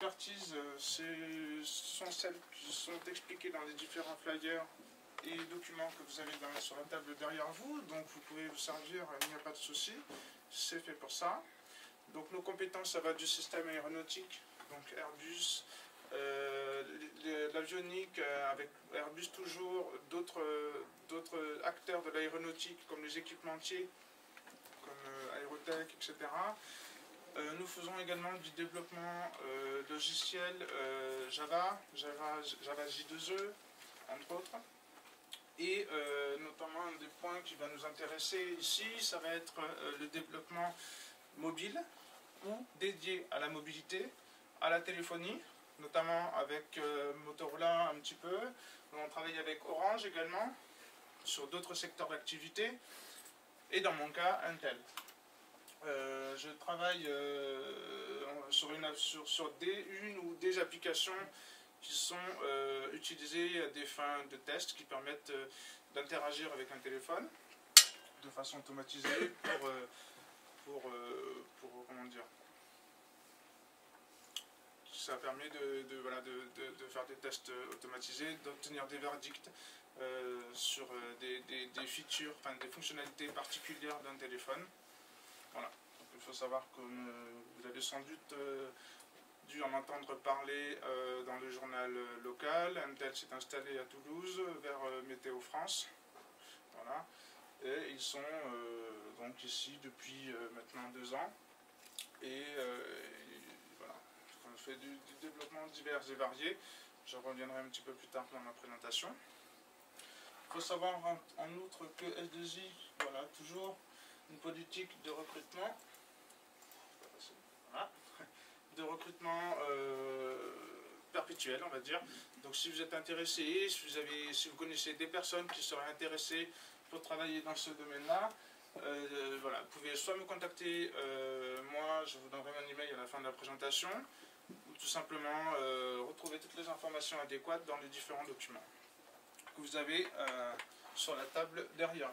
expertises euh, sont celles qui sont expliquées dans les différents flyers et documents que vous avez sur la table derrière vous. Donc vous pouvez vous servir, il n'y a pas de souci. C'est fait pour ça. Donc nos compétences, ça va du système aéronautique, donc Airbus, euh, l'avionique euh, avec Airbus toujours, d'autres acteurs de l'aéronautique comme les équipementiers, comme Aérotech, etc. Euh, nous faisons également du développement euh, logiciel euh, Java, Java, Java J2E, entre autres. Et notamment un des points qui va nous intéresser ici, ça va être le développement mobile ou dédié à la mobilité, à la téléphonie, notamment avec Motorola un petit peu. On travaille avec Orange également, sur d'autres secteurs d'activité, et dans mon cas, Intel. Euh, je travaille euh, sur, une, sur, des, une ou des applications qui sont euh, utilisées à des fins de test qui permettent d'interagir avec un téléphone de façon automatisée pour, pour, pour comment dire ça permet de, de, voilà, de, de, faire des tests automatisés, d'obtenir des verdicts sur des, des, des, features, enfin des fonctionnalités particulières d'un téléphone. Voilà. il faut savoir que vous avez sans doute euh, dû en entendre parler euh, dans le journal local. Intel s'est installé à Toulouse vers euh, Météo France. Voilà. Et ils sont donc ici depuis maintenant deux ans. Et, voilà. On fait du, développement divers et variés. Je reviendrai un petit peu plus tard dans ma présentation. Il faut savoir en, outre que S2I, voilà, toujours une politique de recrutement, de recrutement euh, perpétuel, on va dire. Donc si vous êtes intéressé, si vous, avez, si vous connaissez des personnes qui seraient intéressées pour travailler dans ce domaine-là, euh, voilà, vous pouvez soit me contacter, euh, moi je vous donnerai mon email à la fin de la présentation, ou tout simplement retrouver toutes les informations adéquates dans les différents documents que vous avez sur la table derrière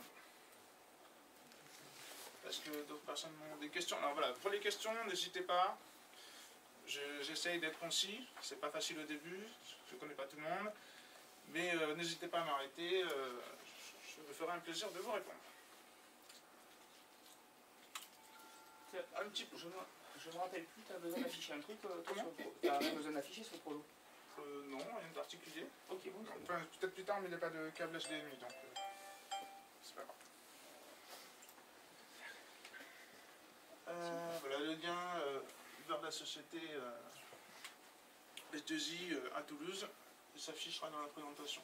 Est-ce que d'autres personnes ont des questions Alors voilà, pour les questions, n'hésitez pas. J'essaye d'être concis. C'est pas facile au début, je ne connais pas tout le monde. Mais euh, n'hésitez pas à m'arrêter. Euh, je me ferai un plaisir de vous répondre. Un petit peu. Je ne me, rappelle plus, tu as besoin d'afficher un truc euh, Tu as besoin d'afficher sur Prolo? Euh, Non, rien de particulier. Ok, bon. Enfin, peut-être plus tard, mais il n'y a pas de câble HDMI, donc c'est pas grave. Euh, voilà le lien euh, vers la société S2I euh, à Toulouse. S'affichera dans la présentation.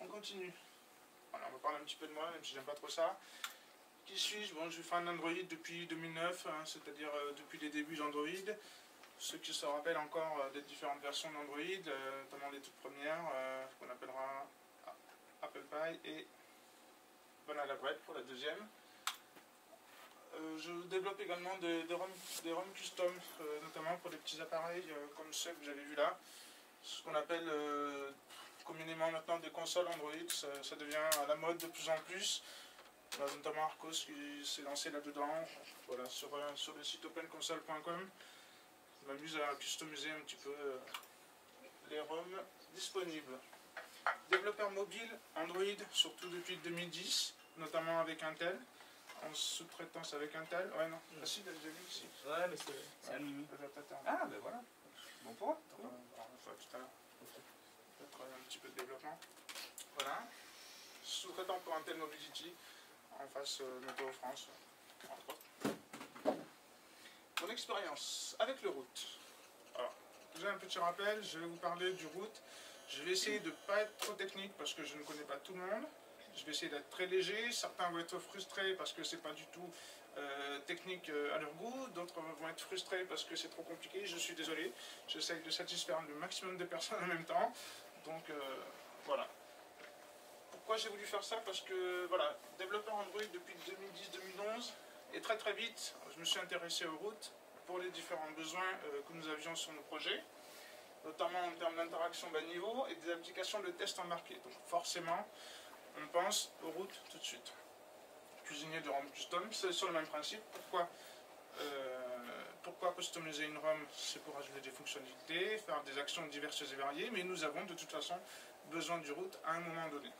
On continue. on va parler un petit peu de moi, même si j'aime pas trop ça. Qui suis-je? Bon, je suis fan d'Android depuis 2009, hein, c'est-à-dire depuis les débuts d'Android. Ceux qui se rappellent encore des différentes versions d'Android, notamment les toutes premières, qu'on appellera Apple Pie et Banana Bread pour la deuxième. Euh, je développe également des, des, ROM, custom, euh, notamment pour des petits appareils euh, comme ceux que avez vu là. Ce qu'on appelle communément maintenant des consoles Android, ça, devient à la mode de plus en plus. notamment Arcos qui s'est lancé là-dedans, voilà, sur, sur, le site openconsole.com. Je m'amuse à customiser un petit peu les ROM disponibles. Développeur mobile Android, surtout depuis 2010, notamment avec Intel en sous-traitance avec Intel Ouais, non. Ah si, j'ai vu ici. Ouais, mais c'est un mini. Ah, ben voilà. Bon pour eux. Cool. tout à l'heure. Peut-être un petit peu de développement. Voilà. Sous-traitant pour Intel Mobility, en face euh, Météo France. Mon expérience avec le route. Alors, j'ai un petit rappel, je vais vous parler du route. Je vais essayer de ne pas être trop technique parce que je ne connais pas tout le monde. Je vais essayer d'être très léger. Certains vont être frustrés parce que c'est pas du tout euh, technique euh, à leur goût. D'autres vont être frustrés parce que c'est trop compliqué. Je suis désolé. J'essaye de satisfaire le maximum de personnes en même temps. Donc euh, voilà. Pourquoi j'ai voulu faire ça? Parce que voilà, développeur Android depuis 2010-2011 et très très vite, je me suis intéressé aux routes pour les différents besoins que nous avions sur nos projets notamment en termes d'interaction bas niveau et des applications de test embarqués. Donc forcément, on pense aux routes tout de suite. Cuisinier de ROM custom, c'est sur le même principe. Pourquoi euh, pourquoi customiser une ROM C'est pour ajouter des fonctionnalités, faire des actions diverses et variées, mais nous avons de toute façon besoin du route à un moment donné.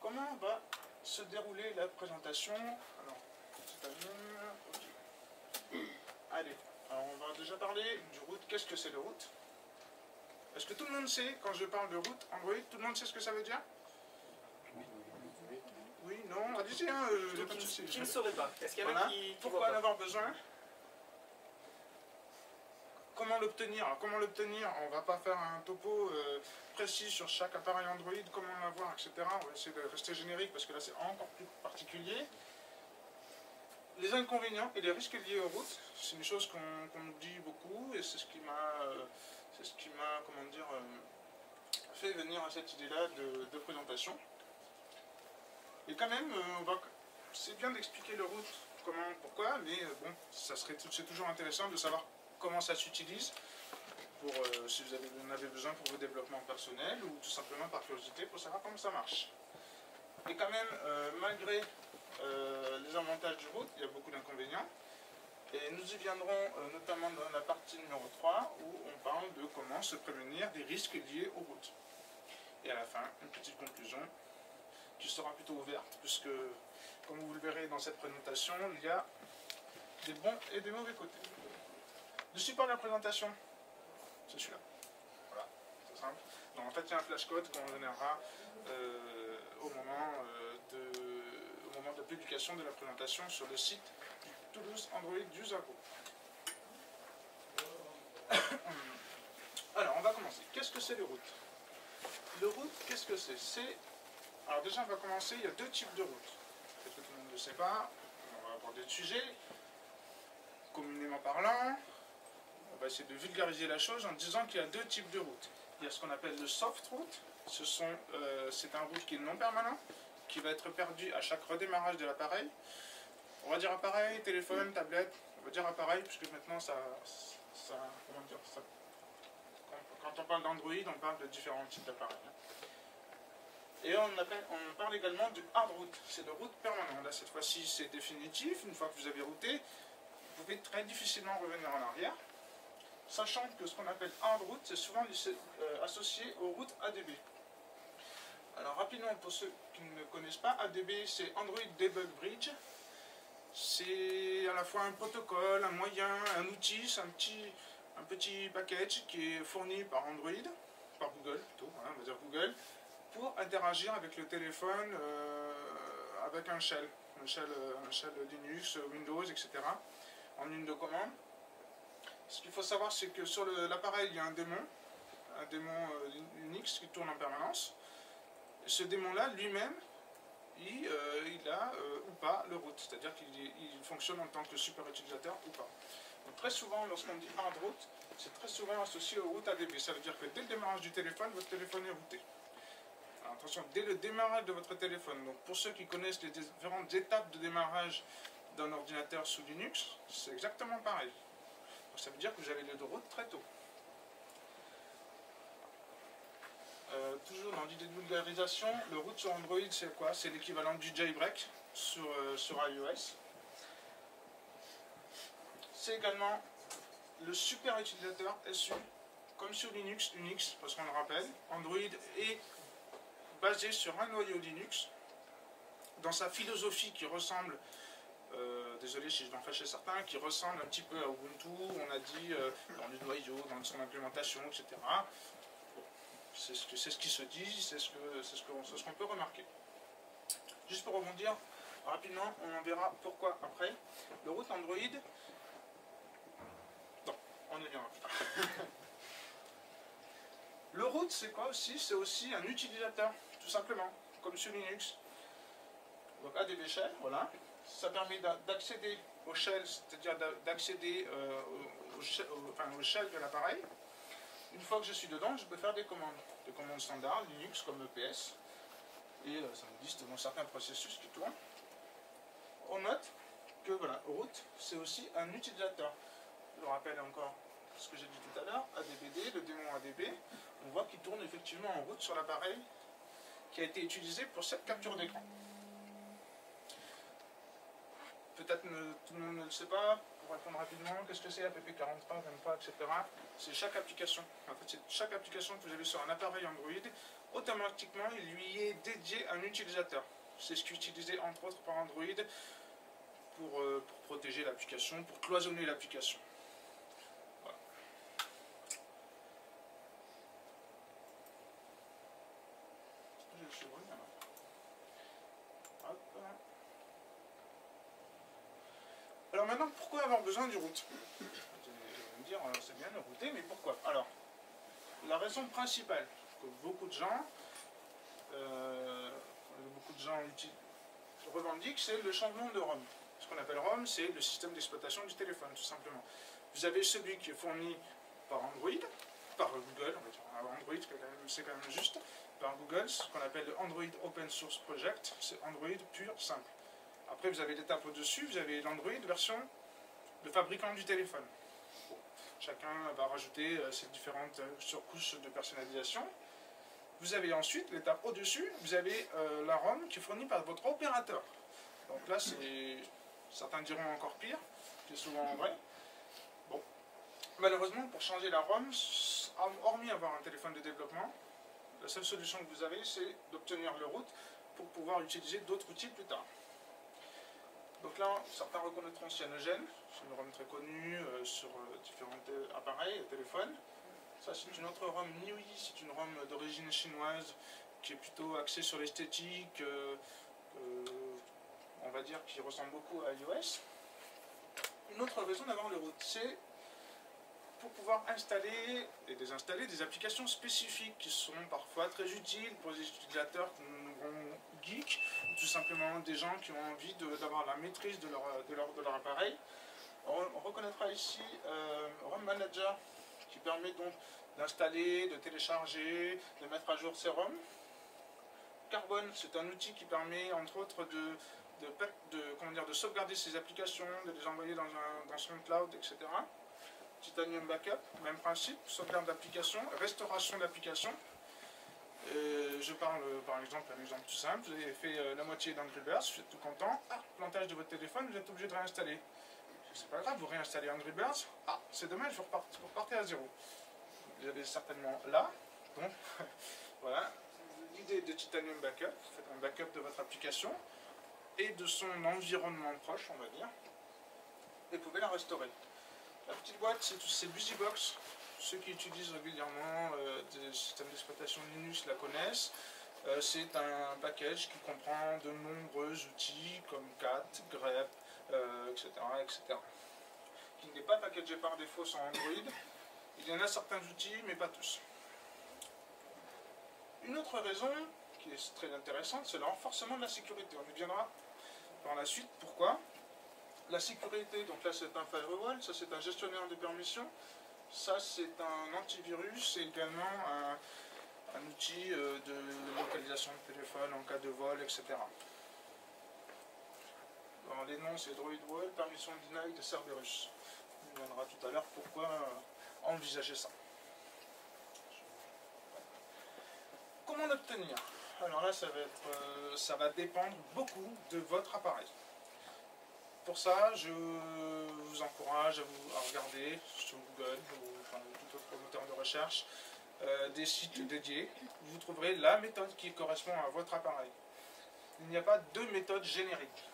Comment va se dérouler la présentation? Alors. Allez, alors on va déjà parler du route. Qu'est-ce que c'est le route? Est-ce que tout le monde sait, quand je parle de route Android, tout le monde sait ce que ça veut dire Oui, non, allez-y, hein, euh, pas de soucis. Qui ne saurait pas Est-ce qu'il y en a qui, qui Pourquoi en avoir besoin Comment l'obtenir Alors, Comment l'obtenir On va pas faire un topo euh, précis sur chaque appareil Android, comment l'avoir, etc. On va essayer de rester générique parce que là c'est encore plus particulier. Les inconvénients et les risques liés aux routes, c'est une chose qu'on qu'on oublie beaucoup et c'est ce qui m'a, euh, c'est ce qui m'a, comment dire, euh, fait venir à cette idée-là de, présentation. Et quand même, euh, c'est bien d'expliquer le route, comment, pourquoi, mais euh, bon, ça serait, c'est toujours intéressant de savoir comment ça s'utilise, pour, si vous avez, en avez besoin pour vos développements personnels ou tout simplement par curiosité pour savoir comment ça marche. Et quand même, malgré les avantages du route, il y a beaucoup d'inconvénients. Et nous y viendrons euh, notamment dans la partie numéro 3 où on parle de comment se prévenir des risques liés aux routes. Et à la fin, une petite conclusion qui sera plutôt ouverte puisque, comme vous le verrez dans cette présentation, il y a des bons et des mauvais côtés. Le support de la présentation, c'est celui-là. Voilà, c'est simple. Donc en fait, il y a un flashcode qu'on générera euh, au, moment, euh, de, publication de la présentation sur le site Toulouse Android Group. Alors, on va commencer. Qu'est-ce que c'est le route? Le route, qu'est-ce que c'est? C'est. Alors, déjà, on va commencer. Il y a deux types de routes. Peut-être que tout le monde ne le sait pas. On va aborder le sujet. Communément parlant, on va essayer de vulgariser la chose en disant qu'il y a deux types de routes. Il y a ce qu'on appelle le soft route. Ce euh, c'est un route qui est non permanent, qui va être perdu à chaque redémarrage de l'appareil. On va dire appareil, téléphone, tablette. On va dire appareil, puisque maintenant ça, comment dire, quand, on parle d'Android, on parle de différents types d'appareils. Et on, appelle, on parle également du hard route. C'est le route permanent. Là, cette fois-ci, c'est définitif. Une fois que vous avez routé, vous pouvez très difficilement revenir en arrière sachant que ce qu'on appelle hard route, c'est souvent euh, associé aux routes ADB. Alors rapidement, pour ceux qui ne connaissent pas, ADB c'est Android Debug Bridge. C'est à la fois un protocole, un moyen, un outil, c'est un petit, un petit package qui est fourni par Android, par Google plutôt, hein, on va dire Google, pour interagir avec le téléphone euh, avec un shell, un shell, euh, un shell Linux, Windows, etc. en une de commande. Ce qu'il faut savoir, c'est que sur l'appareil, il y a un démon, un démon euh, Unix qui tourne en permanence. Ce démon-là, lui-même, il, euh, il a euh, ou pas le root, c'est-à-dire qu'il il fonctionne en tant que super utilisateur ou pas. Très souvent, lorsqu'on dit hard root, c'est très souvent associé au root ADB. Ça veut dire que dès le démarrage du téléphone, votre téléphone est routé. Alors, attention, dès le démarrage de votre téléphone, donc pour ceux qui connaissent les différentes étapes de démarrage d'un ordinateur sous Linux, c'est exactement pareil. Donc ça veut dire que vous avez le route très tôt. Euh, toujours dans l'idée de vulgarisation, le route sur Android c'est quoi? C'est l'équivalent du jailbreak sur, euh, sur iOS. C'est également le super utilisateur SU, comme sur Linux, Unix, parce qu'on le rappelle. Android est basé sur un noyau Linux, dans sa philosophie qui ressemble euh, désolé si je vais en fâcher certains, qui ressemble un petit peu à Ubuntu, on a dit dans le noyau, dans son implémentation, etc. C'est ce, qui se dit, c'est ce qu'on peut remarquer. Juste pour rebondir rapidement, on en verra pourquoi après. Le route Android, non, on y viendra plus tard. Le root, c'est quoi aussi? C'est aussi un utilisateur, tout simplement, comme sur Linux. Donc ADB Shell, voilà ça permet d'a- d'accéder au shell, c'est-à-dire d'a- d'accéder euh, au, shell, au- enfin, au shell de l'appareil. Une fois que je suis dedans, je peux faire des commandes, des commandes standards, Linux comme EPS, et euh, ça me liste dans certains processus qui tournent. On note que voilà, root, c'est aussi un utilisateur. Je rappelle encore ce que j'ai dit tout à l'heure, ADBD, le démon ADB, on voit qu'il tourne effectivement en route sur l'appareil qui a été utilisé pour cette capture d'écran. peut-être tout le monde ne le sait pas, répondre rapidement, qu'est-ce que c'est APP43, même pas, etc. C'est chaque application. En fait, c'est chaque application que vous avez sur un appareil Android, automatiquement, il lui est dédié un utilisateur. C'est ce qui est utilisé entre autres par Android pour, euh, pour protéger l'application, pour cloisonner l'application. Voilà. J'ai le chevron, alors. Hop. Alors maintenant, pourquoi avoir besoin du Vous allez me dire, euh, c'est bien de router, mais pourquoi? Alors, la raison principale que beaucoup de gens, euh, beaucoup de gens revendiquent, c'est le changement de ROM. Ce qu'on appelle ROM, c'est le système d'exploitation du téléphone, tout simplement. Vous avez celui qui est fourni par Android, par Google, on va dire Android, c'est quand même juste, par Google, ce qu'on appelle le Android Open Source Project, c'est Android pur, simple. Après, vous avez l'étape au-dessus, vous avez l'Android version le fabricant du téléphone. Chacun va rajouter euh, ses différentes euh, surcouches de personnalisation. Vous avez ensuite l'étape au-dessus, vous avez euh, la ROM qui est fournie par votre opérateur. Donc là, certains diront encore pire, c'est souvent vrai. Bon, malheureusement, pour changer la ROM, hormis avoir un téléphone de développement, la seule solution que vous avez, c'est d'obtenir le route pour pouvoir utiliser d'autres outils plus tard. Donc là, certains reconnaîtront Cyanogen, c'est une ROM très connue euh, sur euh, différents appareils, téléphones. Ça, c'est une autre ROM Niui, c'est une ROM d'origine chinoise qui est plutôt axée sur l'esthétique, euh, on va dire qui ressemble beaucoup à iOS. Une autre raison d'avoir le root, c'est pour pouvoir installer et désinstaller des applications spécifiques qui sont parfois très utiles pour les utilisateurs geeks ou tout simplement des gens qui ont envie d'avoir la maîtrise de leur, de leur, de leur appareil. On, on reconnaîtra ici euh, ROM Manager qui permet donc d'installer, de télécharger, de mettre à jour ses ROM. Carbon, c'est un outil qui permet entre autres de- comment dire, de sauvegarder ses applications, de les envoyer dans, un, dans son cloud, etc. Titanium Backup, même principe, sauvegarde d'application, restauration d'application. Euh, je parle par exemple, un exemple tout simple, vous avez fait euh, la moitié d'Angry Birds, vous êtes tout content, ah, plantage de votre téléphone, vous êtes obligé de réinstaller. C'est pas grave, vous réinstallez Angry Birds, ah, c'est dommage, vous repartez, vous repartez à zéro. Vous allez certainement là, donc voilà, l'idée de Titanium Backup, vous faites un backup de votre application et de son environnement proche, on va dire, et vous pouvez la restaurer. La petite boîte, c'est BusyBox. Ceux qui utilisent régulièrement euh, des systèmes d'exploitation Linux la connaissent. Euh, c'est un package qui comprend de nombreux outils comme cat, grep, etc., etc. Qui n'est pas packagé par défaut sur Android. Il y en a certains outils, mais pas tous. Une autre raison qui est très intéressante, c'est le renforcement de la sécurité. On y viendra par la suite. Pourquoi? La sécurité, donc là c'est un firewall, ça c'est un gestionnaire de permissions, ça c'est un antivirus et également un, outil euh, de localisation de téléphone en cas de vol, etc. Alors, les noms c'est DroidWall, permission denied de Cerberus. On viendra tout à l'heure pourquoi euh, envisager ça. Comment l'obtenir? Alors là, ça va, être, euh, ça va dépendre beaucoup de votre appareil. Pour ça, je vous encourage à, regarder sur Google ou enfin, tout autre moteur de recherche euh, des sites dédiés. Vous trouverez la méthode qui correspond à votre appareil. Il n'y a pas de méthode générique.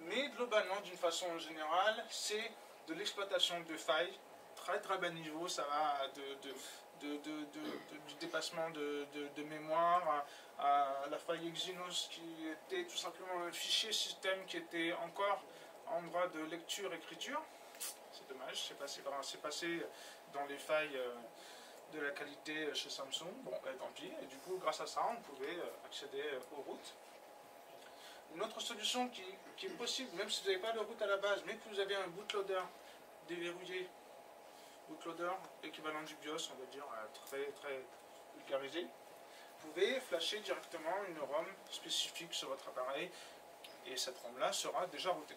Mais globalement, d'une façon générale, c'est de l'exploitation de failles très très bas niveau. Ça va de, de, de, de, du dépassement de, mémoire à, la faille Exynos qui était tout simplement un fichier système qui était encore en droit de lecture-écriture. C'est dommage, c'est passé, passé dans les failles euh, de la qualité chez Samsung. Bon, ben, tant pis. Et du coup, grâce à ça, on pouvait euh, accéder euh, aux routes. Une autre solution qui, qui est possible, même si vous n'avez pas de route à la base, mais que vous avez un bootloader déverrouillé, bootloader équivalent du BIOS, on va dire, euh, très très vulgarisé, vous pouvez flasher directement une ROM spécifique sur votre appareil et cette ROM-là sera déjà routée.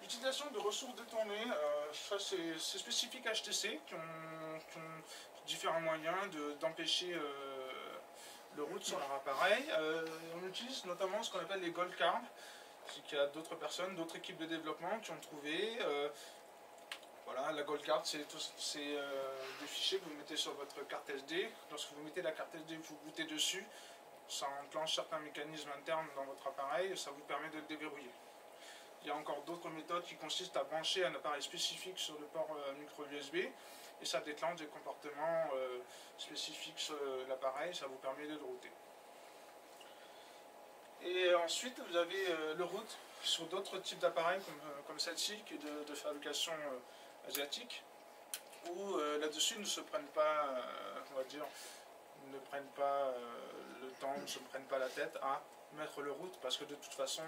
L'utilisation de ressources détournées, euh, ça c'est spécifique HTC qui ont, différents moyens de- d'empêcher euh, le route sur leur appareil. On utilise notamment ce qu'on appelle les gold cards. C'est qu'il y a d'autres personnes, d'autres équipes de développement qui ont trouvé. Voilà, la gold card, c'est euh, des fichiers que vous mettez sur votre carte SD. Lorsque vous mettez la carte SD, vous bootez dessus. Ça enclenche certains mécanismes internes dans votre appareil et ça vous permet de le déverrouiller. Il y a encore d'autres méthodes qui consistent à brancher un appareil spécifique sur le port euh, micro USB et ça déclenche des comportements euh, spécifiques sur l'appareil, ça vous permet de le router. Et ensuite, vous avez le route sur d'autres types d'appareils comme, comme celle-ci, qui est de, de fabrication euh, asiatique, où euh, là-dessus ne se prennent pas, euh, on va dire, ne prennent pas euh, le temps, ne se prennent pas la tête à mettre le route, parce que de toute façon,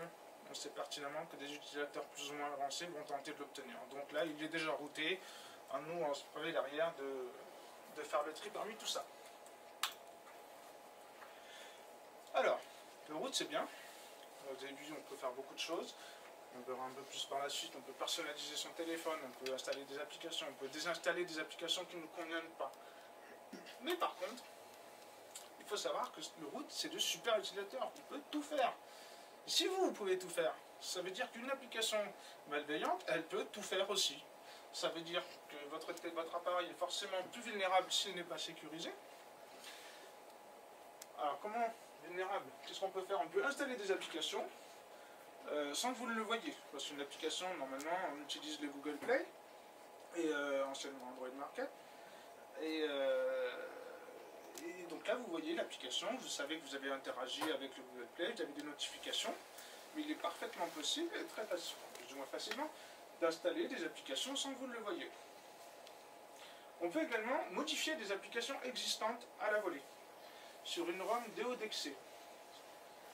on sait pertinemment que des utilisateurs plus ou moins avancés vont tenter de l'obtenir. Donc là, il est déjà routé. À nous, on se prévient derrière de, de faire le tri parmi tout ça. Alors, le route, c'est bien. Au début, on peut faire beaucoup de choses. On verra un peu plus par la suite. On peut personnaliser son téléphone, on peut installer des applications, on peut désinstaller des applications qui ne nous conviennent pas. Mais par contre, il faut savoir que le route, c'est de super utilisateurs. Il peut tout faire. Si vous, vous pouvez tout faire, ça veut dire qu'une application malveillante, elle peut tout faire aussi. Ça veut dire que votre appareil est forcément plus vulnérable s'il n'est pas sécurisé. Alors comment vulnérable? Qu'est-ce qu'on peut faire? On peut installer des applications euh, sans que vous ne le voyez. Parce qu'une application, normalement, on utilise le Google Play, et euh, anciennement Android Market. Et, euh, et donc là, vous voyez l'application, vous savez que vous avez interagi avec le Google Play, vous avez des notifications, mais il est parfaitement possible, et très facile, plus ou moins facilement, d'installer des applications sans que vous ne le voyez. On peut également modifier des applications existantes à la volée sur une ROM déodexée.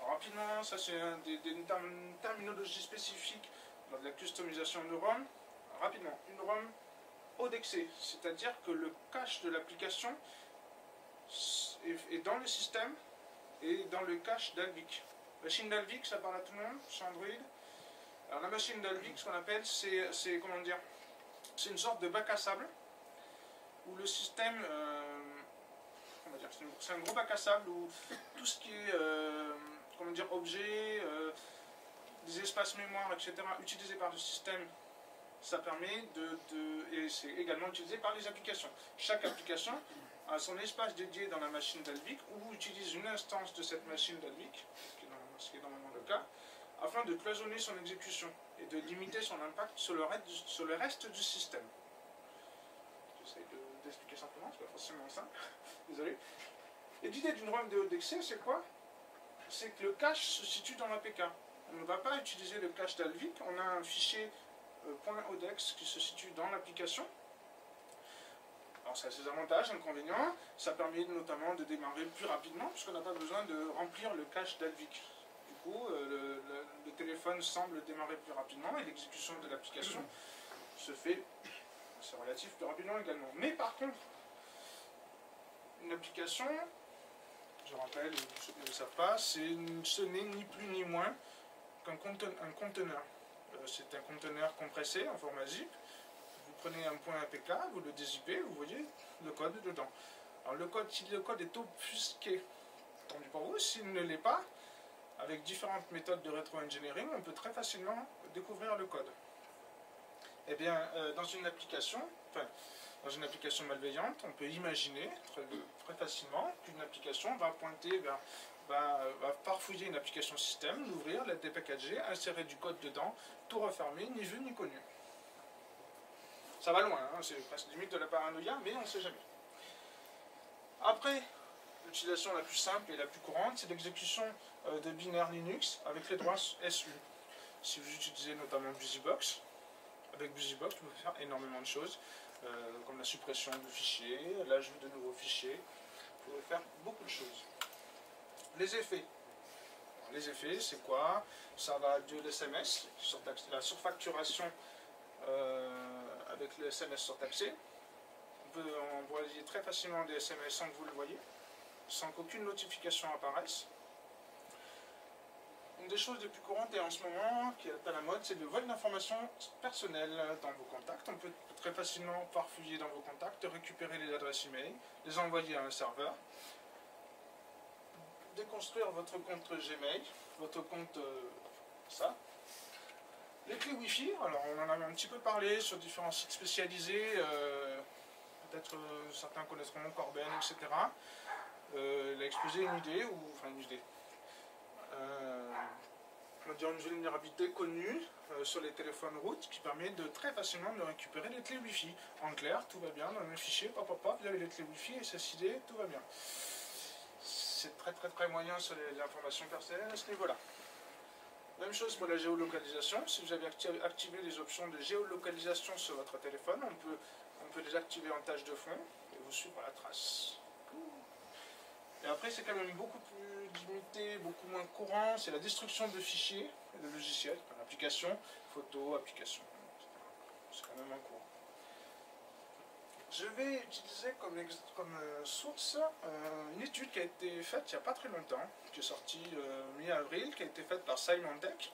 Rapidement, ça c'est une terminologie spécifique dans de la customisation de ROM. Rapidement, une ROM odexée, c'est-à-dire que le cache de l'application est, dans le système et dans le cache d'Alvic. Machine d'Alvic, ça parle à tout le monde sur Android. Alors la machine d'Alvic, ce qu'on appelle, c'est, c'est, comment dire, c'est une sorte de bac à sable où le système, euh, c'est, c'est un gros bac à sable où tout ce qui est, euh, comment dire, objet, euh, des espaces mémoire, etc., utilisés par le système, ça permet de, de- et c'est également utilisé par les applications. Chaque application a son espace dédié dans la machine d'Alvic ou utilise une instance de cette machine d'Alvic, ce qui est normalement- le cas, afin de cloisonner son exécution et de limiter son impact sur le reste, sur le reste du système. J'essaie de- d'expliquer simplement, c'est pas forcément simple, désolé. Et l'idée d'une ROM déodexée, c'est quoi? C'est que le cache se situe dans l'APK. On ne va pas utiliser le cache d'Alvic, on a un fichier euh, .odex qui se situe dans l'application. Alors ça a ses avantages, inconvénients, ça permet notamment de démarrer plus rapidement puisqu'on n'a pas besoin de remplir le cache d'Alvic. Du coup, euh, le- le téléphone semble démarrer plus rapidement et l'exécution de l'application se fait, c'est relatif, plus rapidement également. Mais par contre, une application, je rappelle, ceux qui ne le savent pas, ce n'est ni plus ni moins qu'un conten- un conteneur. Euh, c'est un conteneur compressé en format zip. Vous prenez un point APK, vous le dézippez, vous voyez le code dedans. Alors le code, si le code est obfusqué, tant pour vous. S'il ne l'est pas, avec différentes méthodes de rétro-engineering, on peut très facilement découvrir le code. Eh bien, euh, dans une application, enfin, dans une application malveillante, on peut imaginer très, facilement qu'une application va pointer vers va, va farfouiller une application système, l'ouvrir, la dépackager, insérer du code dedans, tout refermer, ni vu ni connu. Ça va loin, hein, c'est presque limite de la paranoïa, mais on ne sait jamais. Après, l'utilisation la plus simple et la plus courante, c'est l'exécution euh, de binaires Linux avec les droits SU. Si vous utilisez notamment BusyBox, avec BusyBox, vous pouvez faire énormément de choses, euh, comme la suppression de fichiers, l'ajout de nouveaux fichiers, vous pouvez faire beaucoup de choses. Les effets. Les effets, c'est quoi? Ça va de l'SMS, la surfacturation euh, avec le SMS surtaxé. On peut envoyer très facilement des SMS sans que vous le voyez, sans qu'aucune notification apparaisse. Une des choses les plus courantes et en ce moment qui est à la mode, c'est le vol d'informations personnelles dans vos contacts. On peut très facilement farfouiller dans vos contacts, récupérer les adresses email, les envoyer à un serveur déconstruire votre compte Gmail, votre compte euh, ça. Les clés Wi-Fi, alors on en a un petit peu parlé sur différents sites spécialisés, euh, peut-être euh, certains connaîtront Corben, etc. Il a exposé une idée, ou enfin une idée, on va dire une vulnérabilité connue euh, sur les téléphones route qui permet de très facilement de récupérer les clés Wi-Fi. En clair, tout va bien dans le fichier, pop, pop, vous avez les clés Wi-Fi et SSID, tout va bien. C'est très très très moyen sur les, informations personnelles à ce niveau-là. Même chose pour la géolocalisation. Si vous avez acti- activé les options de géolocalisation sur votre téléphone, on peut, on peut les activer en tâche de fond et vous suivre la trace. Et après, c'est quand même beaucoup plus limité, beaucoup moins courant. C'est la destruction de fichiers et de logiciels, applications, photos, applications. C'est quand même moins courant. Je vais utiliser comme, euh, source euh, une étude qui a été faite il n'y a pas très longtemps, qui est sortie euh, mi-avril, qui a été faite par Symantec.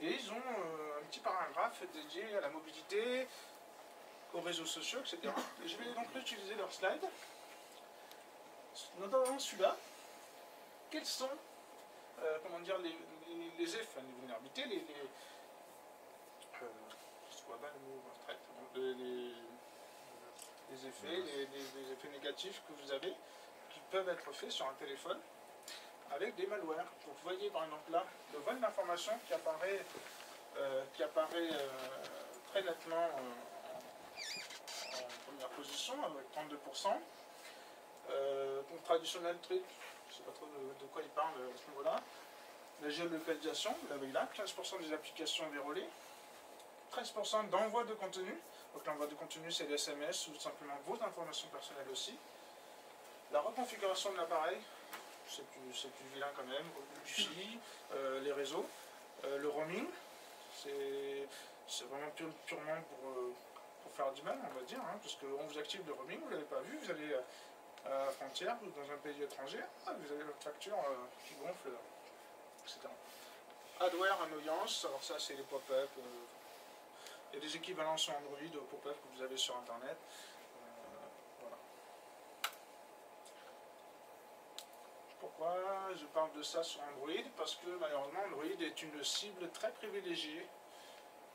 Et ils ont un petit paragraphe dédié à la mobilité, aux réseaux sociaux, etc. Et je vais donc utiliser leur slide, notamment celui-là. Quels sont, euh, comment dire, les, les, les effets, les vulnérabilités, les, les, euh, le mot, les- les- effets, les, effets négatifs que vous avez qui peuvent être faits sur un téléphone avec des malwares. Donc vous voyez par exemple là le vol d'information qui apparaît, euh, qui apparaît très nettement en, en première position avec 32%. Euh, donc traditionnel truc, je ne sais pas trop de, de quoi il parle à ce niveau-là. La géolocalisation, vous l'avez là, 15% des applications verrouillées, 13% d'envoi de contenu, donc l'envoi de contenu, c'est des SMS ou simplement vos informations personnelles aussi. La reconfiguration de l'appareil, c'est plus, plus vilain quand même. Wi-Fi, euh, les réseaux, Euh, le roaming, c'est c'est vraiment pure- purement pour, euh, pour faire du mal, on va dire, hein, parce qu'on vous active le roaming, vous ne l'avez pas vu, vous allez frontière ou dans un pays étranger, ah, vous avez votre facture euh, qui gonfle, etc. Adware, annoyance, alors ça c'est les pop-up. euh, il y a des équivalents sur Android au pop-up que vous avez sur Internet. Euh, voilà. Pourquoi je parle de ça sur Android? Parce que malheureusement Android est une cible très privilégiée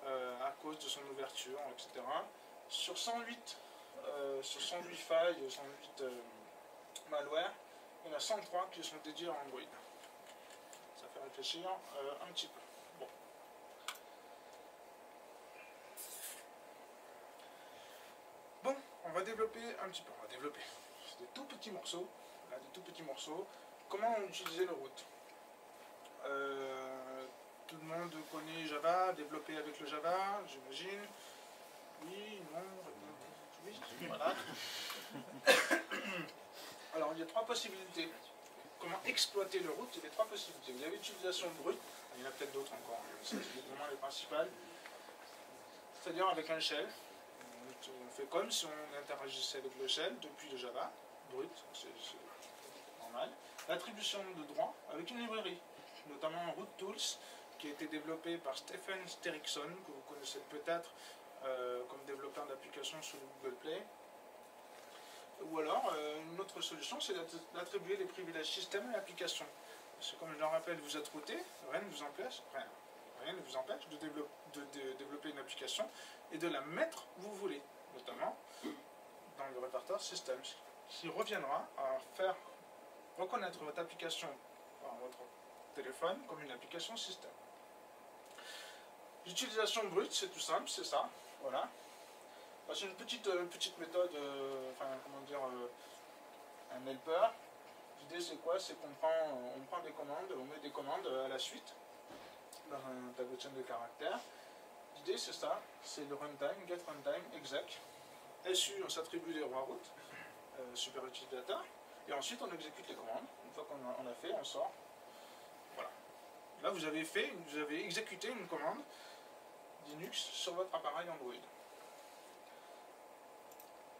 à cause de son ouverture, etc. Sur 108, euh, sur 108 failles, 108 euh, malwares, il y en a 103 qui sont dédiés à Android. Ça fait réfléchir euh, un petit peu. Bon. On va développer un petit peu. On va développer. Des tout petits morceaux. Des tout petits morceaux. Comment utiliser le root Euh, Tout le monde connaît Java, développé avec le Java, j'imagine. Oui, non, Alors, il y a trois possibilités. Comment exploiter le root Il y a trois possibilités. Vous avez l'utilisation brute, il y en a peut-être d'autres encore, c'est vraiment les principales. C'est-à-dire avec un shell. On fait comme si on interagissait avec le shell depuis le Java, brut, c'est normal. L'attribution de droits avec une librairie, notamment Root Tools, qui a été développé par Stephen Sterrickson, que vous connaissez peut-être euh, comme développeur d'applications sur le Google Play. Ou alors, euh, une autre solution, c'est d'att- d'attribuer les privilèges système à l'application. Parce que comme je le rappelle, vous êtes routé, rien ne vous empêche, rien, ne vous empêche de, dévelop- de- de développer une application et de la mettre où vous voulez, notamment dans le répertoire système, qui reviendra à faire reconnaître votre application, enfin, votre téléphone, comme une application système. L'utilisation brute, c'est tout simple, c'est ça, voilà. C'est une petite, euh, méthode, euh, enfin, comment dire, euh, un helper. L'idée, c'est quoi? C'est qu'on prend, on prend des commandes, on met des commandes à la suite dans un tableau de chaîne de caractères. L'idée, c'est ça, c'est le runtime, get runtime, exec. SU, on s'attribue les rois routes, super utilisateur, et ensuite on exécute les commandes. Une fois qu'on a, a fait, on sort. Voilà. Là, vous avez fait, vous avez exécuté une commande Linux sur votre appareil Android.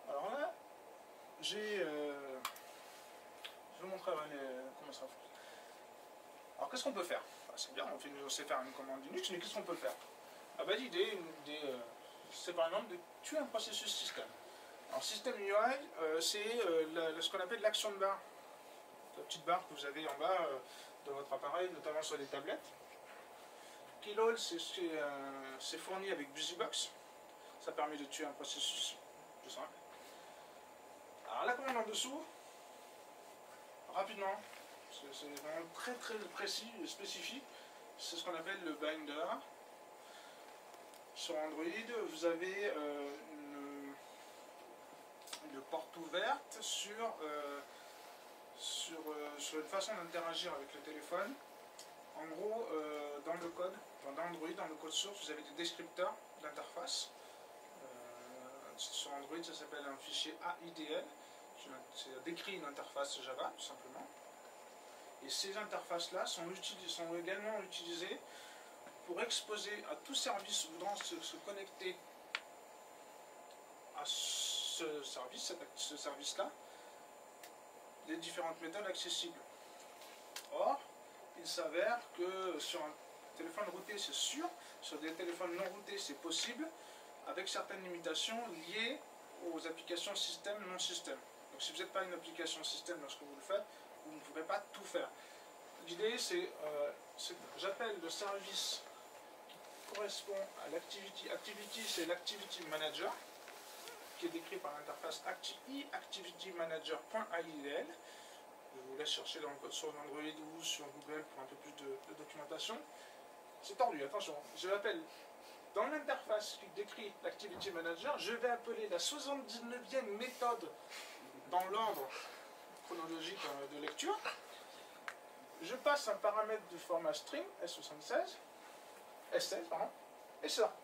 Alors là, j'ai. euh, je vais vous montrer comment ça fonctionne. Alors qu'est-ce qu'on peut faire? Bah, C'est bien, on, fait, on sait faire une commande Linux, mais qu'est-ce qu'on peut faire? Ah bah l'idée, euh, c'est par exemple de tuer un processus système. Alors système UI, euh, c'est ce qu'on appelle l'action de barre. la petite barre que vous avez en bas de votre appareil, notamment sur les tablettes. Euh, c'est fourni avec BusyBox. Ça permet de tuer un processus, tout simple. Alors la commande en dessous, rapidement, c'est vraiment très très précis et spécifique. C'est ce qu'on appelle le binder. Sur Android, vous avez euh, une, porte ouverte sur, euh, euh, sur une façon d'interagir avec le téléphone. En gros, dans le code, dans Android, dans le code source, vous avez des descripteurs d'interface. Sur Android, ça s'appelle un fichier AIDL. C'est décrit une interface Java, tout simplement. Et ces interfaces-là sont, également utilisées pour exposer à tout service voudant se, connecter à ce service, ce service-là, les différentes méthodes accessibles. Or, il s'avère que sur un téléphone routé, c'est sûr, sur des téléphones non routés, c'est possible, avec certaines limitations liées aux applications système, non système. Donc si vous n'êtes pas une application système lorsque vous le faites, vous ne pourrez pas tout faire. L'idée, c'est, euh, j'appelle le service qui correspond à l'activity. Activity, c'est l'activity manager, qui est décrit par l'interface acti- eActivityManager.aidl. Je vous laisse chercher dans le code sur Android ou sur Google pour un peu plus de, de documentation. C'est tordu, attention. Je l'appelle dans l'interface qui décrit l'Activity Manager, je vais appeler la 79e méthode dans l'ordre chronologique euh, de lecture. Je passe un paramètre du format string, S76, S16, pardon, et ça.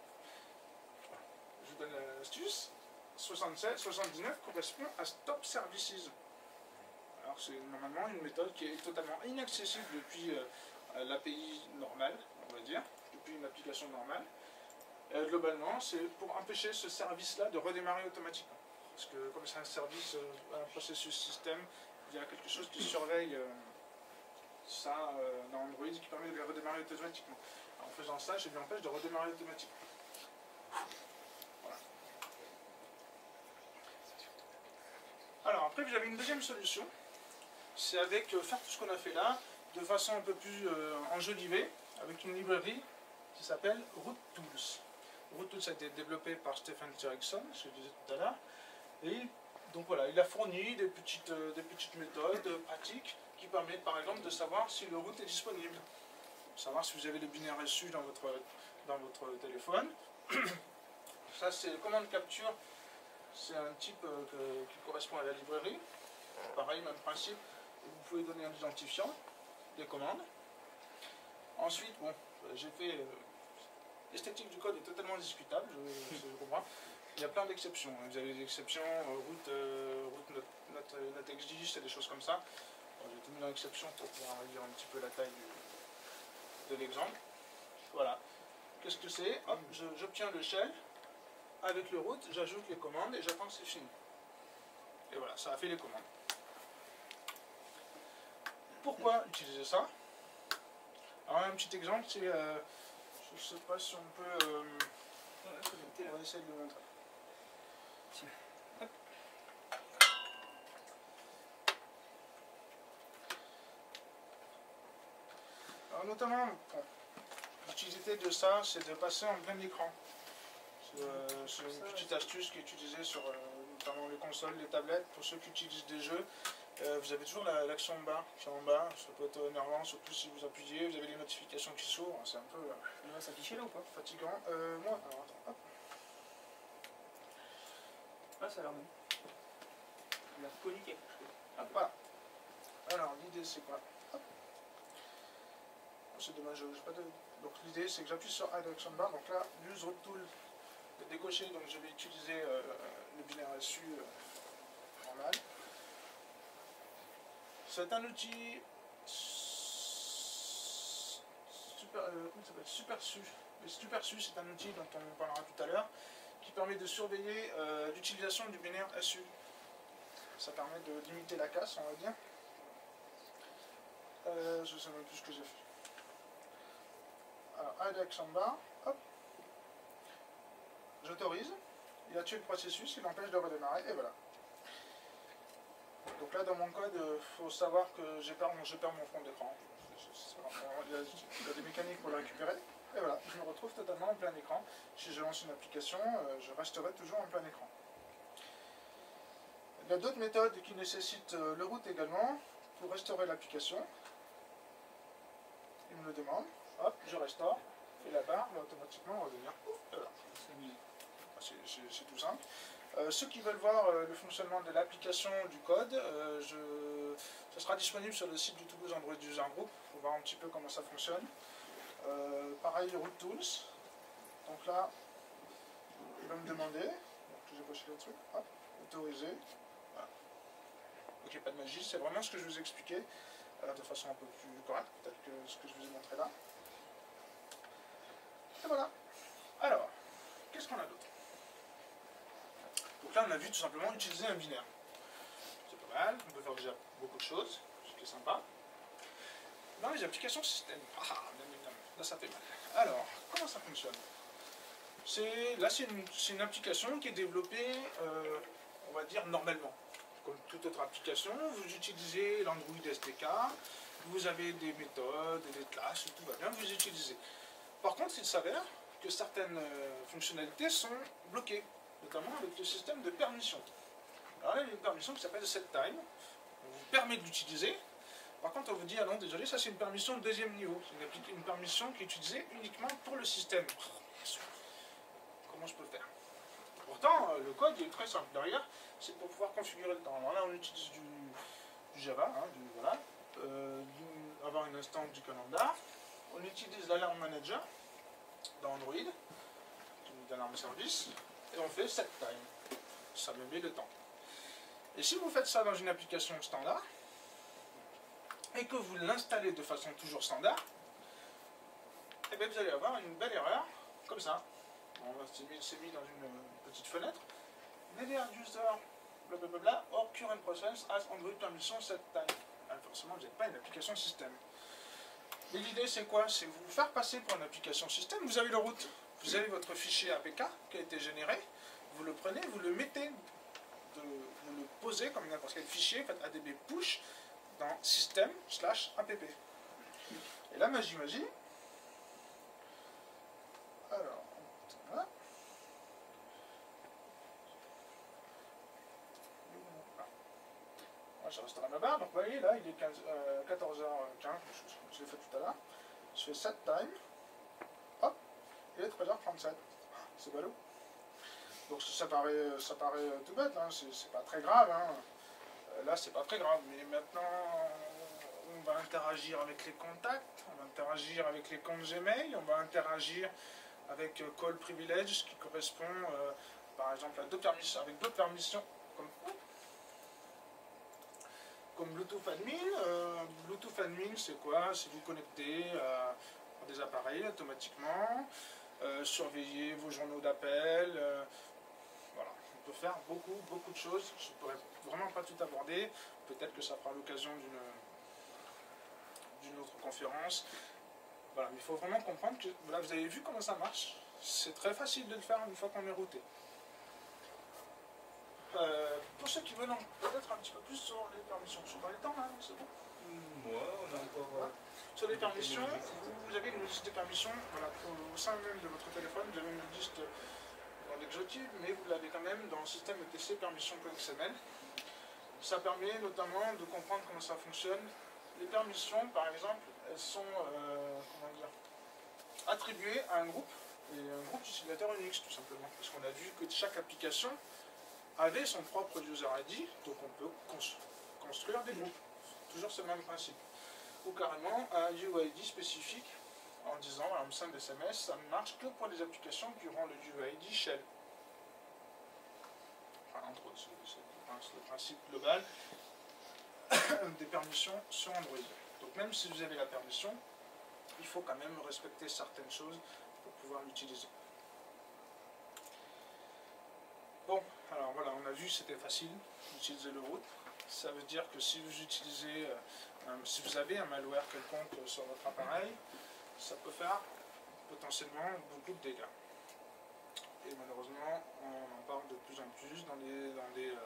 Je donne l'astuce. 76, 79 correspond à Stop Services. Alors c'est normalement une méthode qui est totalement inaccessible depuis euh, l'API normale, on va dire, depuis une application normale. Euh, globalement, c'est pour empêcher ce service-là de redémarrer automatiquement. Parce que comme c'est un service, euh, un processus système, il y a quelque chose qui surveille euh, ça euh, dans Android qui permet de les redémarrer automatiquement. En faisant ça, je lui empêche de redémarrer automatiquement. Voilà. Alors après, vous avez une deuxième solution. C'est avec faire tout ce qu'on a fait là, de façon un peu plus enjolivée, avec une librairie qui s'appelle Root Tools. Root Tools a été développé par Stephen Erickson, je le disais tout à l'heure. Et donc voilà, il a fourni des petites, euh, méthodes euh, pratiques qui permettent par exemple de savoir si le route est disponible. Savoir si vous avez le binaire reçu dans votre, téléphone. Ça c'est commande capture. C'est un type euh, qui correspond à la librairie. Pareil, même principe. Vous pouvez donner un identifiant, des commandes. Ensuite, bon, j'ai fait. L'esthétique du code est totalement discutable, je, je comprends. Il y a plein d'exceptions. Vous avez des exceptions, euh, route, euh, route not, not, euh, c'est des choses comme ça. J'ai tout mis dans l'exception pour pouvoir lire un petit peu la taille du- de l'exemple. Voilà. Qu'est-ce que c'est? Hop, je- J'obtiens le shell. Avec le route, j'ajoute les commandes et j'attends que c'est fini. Et voilà, ça a fait les commandes. Pourquoi utiliser ça? Alors un petit exemple, c'est... euh, je ne sais pas si on peut... euh, on va essayer de le montrer. Hop. Alors notamment, bon, l'utilité de ça, c'est de passer en plein écran. C'est euh, une petite astuce qui est utilisée sur euh, notamment les consoles, les tablettes. Pour ceux qui utilisent des jeux, euh, vous avez toujours la- l'action en bas, qui est en bas. Ça peut être énervant, surtout si vous appuyez. Vous avez les notifications qui s'ouvrent. C'est un peu euh, s'afficher là ou pas fatigant. Euh, moi, alors attends, hop. Ah, ça a l'air bon. Il a collé quelque chose. Ah. Alors, l'idée, c'est quoi? Oh, C'est dommage, j'ai pas de... Donc, l'idée, c'est que j'appuie sur Add Action Bar. Donc là, Use Root Tool est décoché. Donc, je vais utiliser euh, le binaire SU euh, normal. C'est un outil super, euh, comment ça s'appelle? SuperSu. Le SuperSu, c'est un outil dont on parlera tout à l'heure, qui permet de surveiller euh, l'utilisation du binaire SU. Ça permet de limiter la casse, on va dire. Euh, je sais même plus ce que j'ai fait. Alors, add action bar, hop. J'autorise. Il a tué le processus, il empêche de redémarrer, et voilà. Donc là, dans mon code, il faut savoir que j'ai perdu, je perds mon fond d'écran. Il y a des mécaniques pour le récupérer. Et voilà, je me retrouve totalement en plein écran. Si je lance une application, euh, je resterai toujours en plein écran. Il y a d'autres méthodes qui nécessitent euh, le root également pour restaurer l'application. Il me le demande. Hop, je restaure. Et la barre va automatiquement revenir. Voilà. C'est tout simple. Euh, ceux qui veulent voir le fonctionnement de l'application du code, euh, ça sera disponible sur le site du Toulouse Android User Group pour voir un petit peu comment ça fonctionne. Euh, pareil, Root Tools. Donc là, il va me demander. Donc j'ai le truc. Hop, autoriser. Voilà. Ok, pas de magie, c'est vraiment ce que je vous ai expliqué euh, de façon un peu plus correcte, peut-être que ce que je vous ai montré là. Et voilà. Alors, qu'est-ce qu'on a d'autre? Donc là, on a vu tout simplement utiliser un binaire. C'est pas mal, on peut faire déjà beaucoup de choses, ce qui est sympa. Dans les applications système, ah, ça fait mal. Alors, comment ça fonctionne? Là, c'est une, c'est une application qui est développée, euh, on va dire, normalement. Comme toute autre application, vous utilisez l'Android SDK, vous avez des méthodes, des classes, tout va bien, vous utilisez. Par contre, il s'avère que certaines euh, fonctionnalités sont bloquées notamment avec le système de permission. Alors là, il y a une permission qui s'appelle setTime. On vous permet de l'utiliser. Par contre, on vous dit, ah non, désolé, ça c'est une permission de deuxième niveau. C'est une, permission qui est utilisée uniquement pour le système. Comment je peux le faire? Pourtant, euh, le code est très simple. Derrière, c'est pour pouvoir configurer le temps. Alors là, on utilise du, Java, hein, du, voilà, euh, avoir une instance du calendar. On utilise l'alarme manager dans Android, service et on fait set time. Ça me met le temps. Et si vous faites ça dans une application standard, et que vous l'installez de façon toujours standard, et bien vous allez avoir une belle erreur, comme ça. Bon, c'est mis, mis dans une euh, petite fenêtre. DDR user, blablabla, or current process as Android permission set time. Ah, forcément, vous n'avez pas une application système. Et l'idée, c'est quoi? C'est vous faire passer pour une application système. Vous avez le root, vous avez votre fichier APK qui a été généré, vous le prenez, vous le mettez, vous le posez comme n'importe quel fichier, faites ADB push dans système slash app. Et là, magie, magie. Alors, voilà. Je reste à ma barre, donc vous voyez, là, il est 15, euh, 14h15, je, je l'ai fait tout à l'heure. Je fais set time, hop, il est 13h37. C'est ballot. Donc ça paraît, ça paraît tout bête, hein, c'est pas très grave. hein. Là, c'est pas très grave, mais maintenant, on va interagir avec les contacts, on va interagir avec les comptes Gmail, on va interagir avec euh, call privilege qui correspond, euh, par exemple, à deux permissions, avec d'autres permissions comme comme Bluetooth admin. Euh, Bluetooth admin, c'est quoi? C'est vous connecter à, des appareils automatiquement, surveiller vos journaux d'appel. Peut faire beaucoup, beaucoup de choses. Je ne pourrais vraiment pas tout aborder. Peut-être que ça fera l'occasion d'une d'une autre conférence. Voilà, mais il faut vraiment comprendre que voilà, vous avez vu comment ça marche. C'est très facile de le faire une fois qu'on est routé. Euh, pour ceux qui veulent en peut-être un petit peu plus sur les permissions, je suis pas le temps là, c'est bon. Moi, on a encore. euh, Sur les permissions, vous avez une liste de permissions voilà, au, au sein même de votre téléphone, vous avez une liste l'exotive, mais vous l'avez quand même dans le système ETC permission.xml. Ça permet notamment de comprendre comment ça fonctionne. Les permissions, par exemple, elles sont euh, attribuées à un groupe, et un groupe d'utilisateurs Unix tout simplement. Parce qu'on a vu que chaque application avait son propre user ID, donc on peut cons- construire des groupes. Toujours ce même principe ou carrément un UID spécifique en disant un simple SMS, ça ne marche que pour les applications qui auront le UID shell. Enfin, entre autres, c'est le prin- le principe global des permissions sur Android. Donc même si vous avez la permission, il faut quand même respecter certaines choses pour pouvoir l'utiliser. Bon, alors voilà, on a vu c'était facile d'utiliser le root. Ça veut dire que si vous utilisez euh, si vous avez un malware quelconque sur votre appareil, ça peut faire potentiellement beaucoup de dégâts. Et malheureusement, on en parle de plus en plus dans, les, dans, les, euh,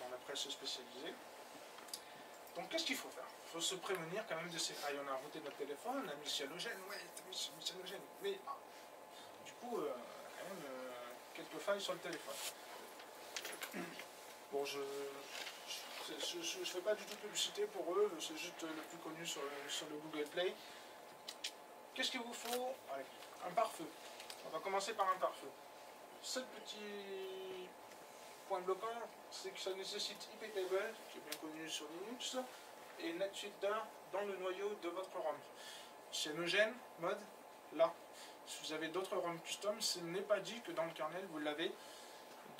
dans la presse spécialisée. Donc qu'est-ce qu'il faut faire? Il faut se prémunir quand même de ces failles. On a routé notre téléphone, on a mis cyalogène, ouais, t'as mis mais ah. du coup, euh, quand même euh, quelques failles sur le téléphone. Bon, je ne fais pas du tout publicité pour eux, c'est juste le plus connu sur sur le Google Play. Qu'est-ce qu'il vous faut? Un pare-feu. On va commencer par un pare-feu. Seul petit point bloquant, c'est que ça nécessite iptable, qui est bien connu sur Linux, et NetFilter dans le noyau de votre ROM. Chez Nogène, mode, là. Si vous avez d'autres ROM custom, ce n'est pas dit que dans le kernel vous l'avez,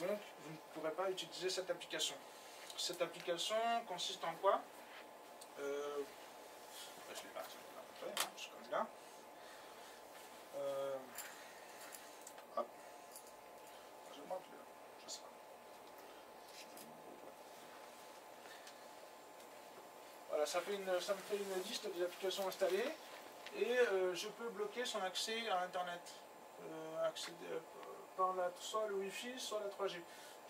donc vous ne pourrez pas utiliser cette application. Cette application consiste en quoi? Euh, Je ne l'ai pas, hein, je suis comme là. Euh, pas. Voilà, ça, fait une, ça me fait une liste des applications installées et euh, je peux bloquer son accès à Internet. Euh, par la, soit le Wi-Fi, soit la 3G.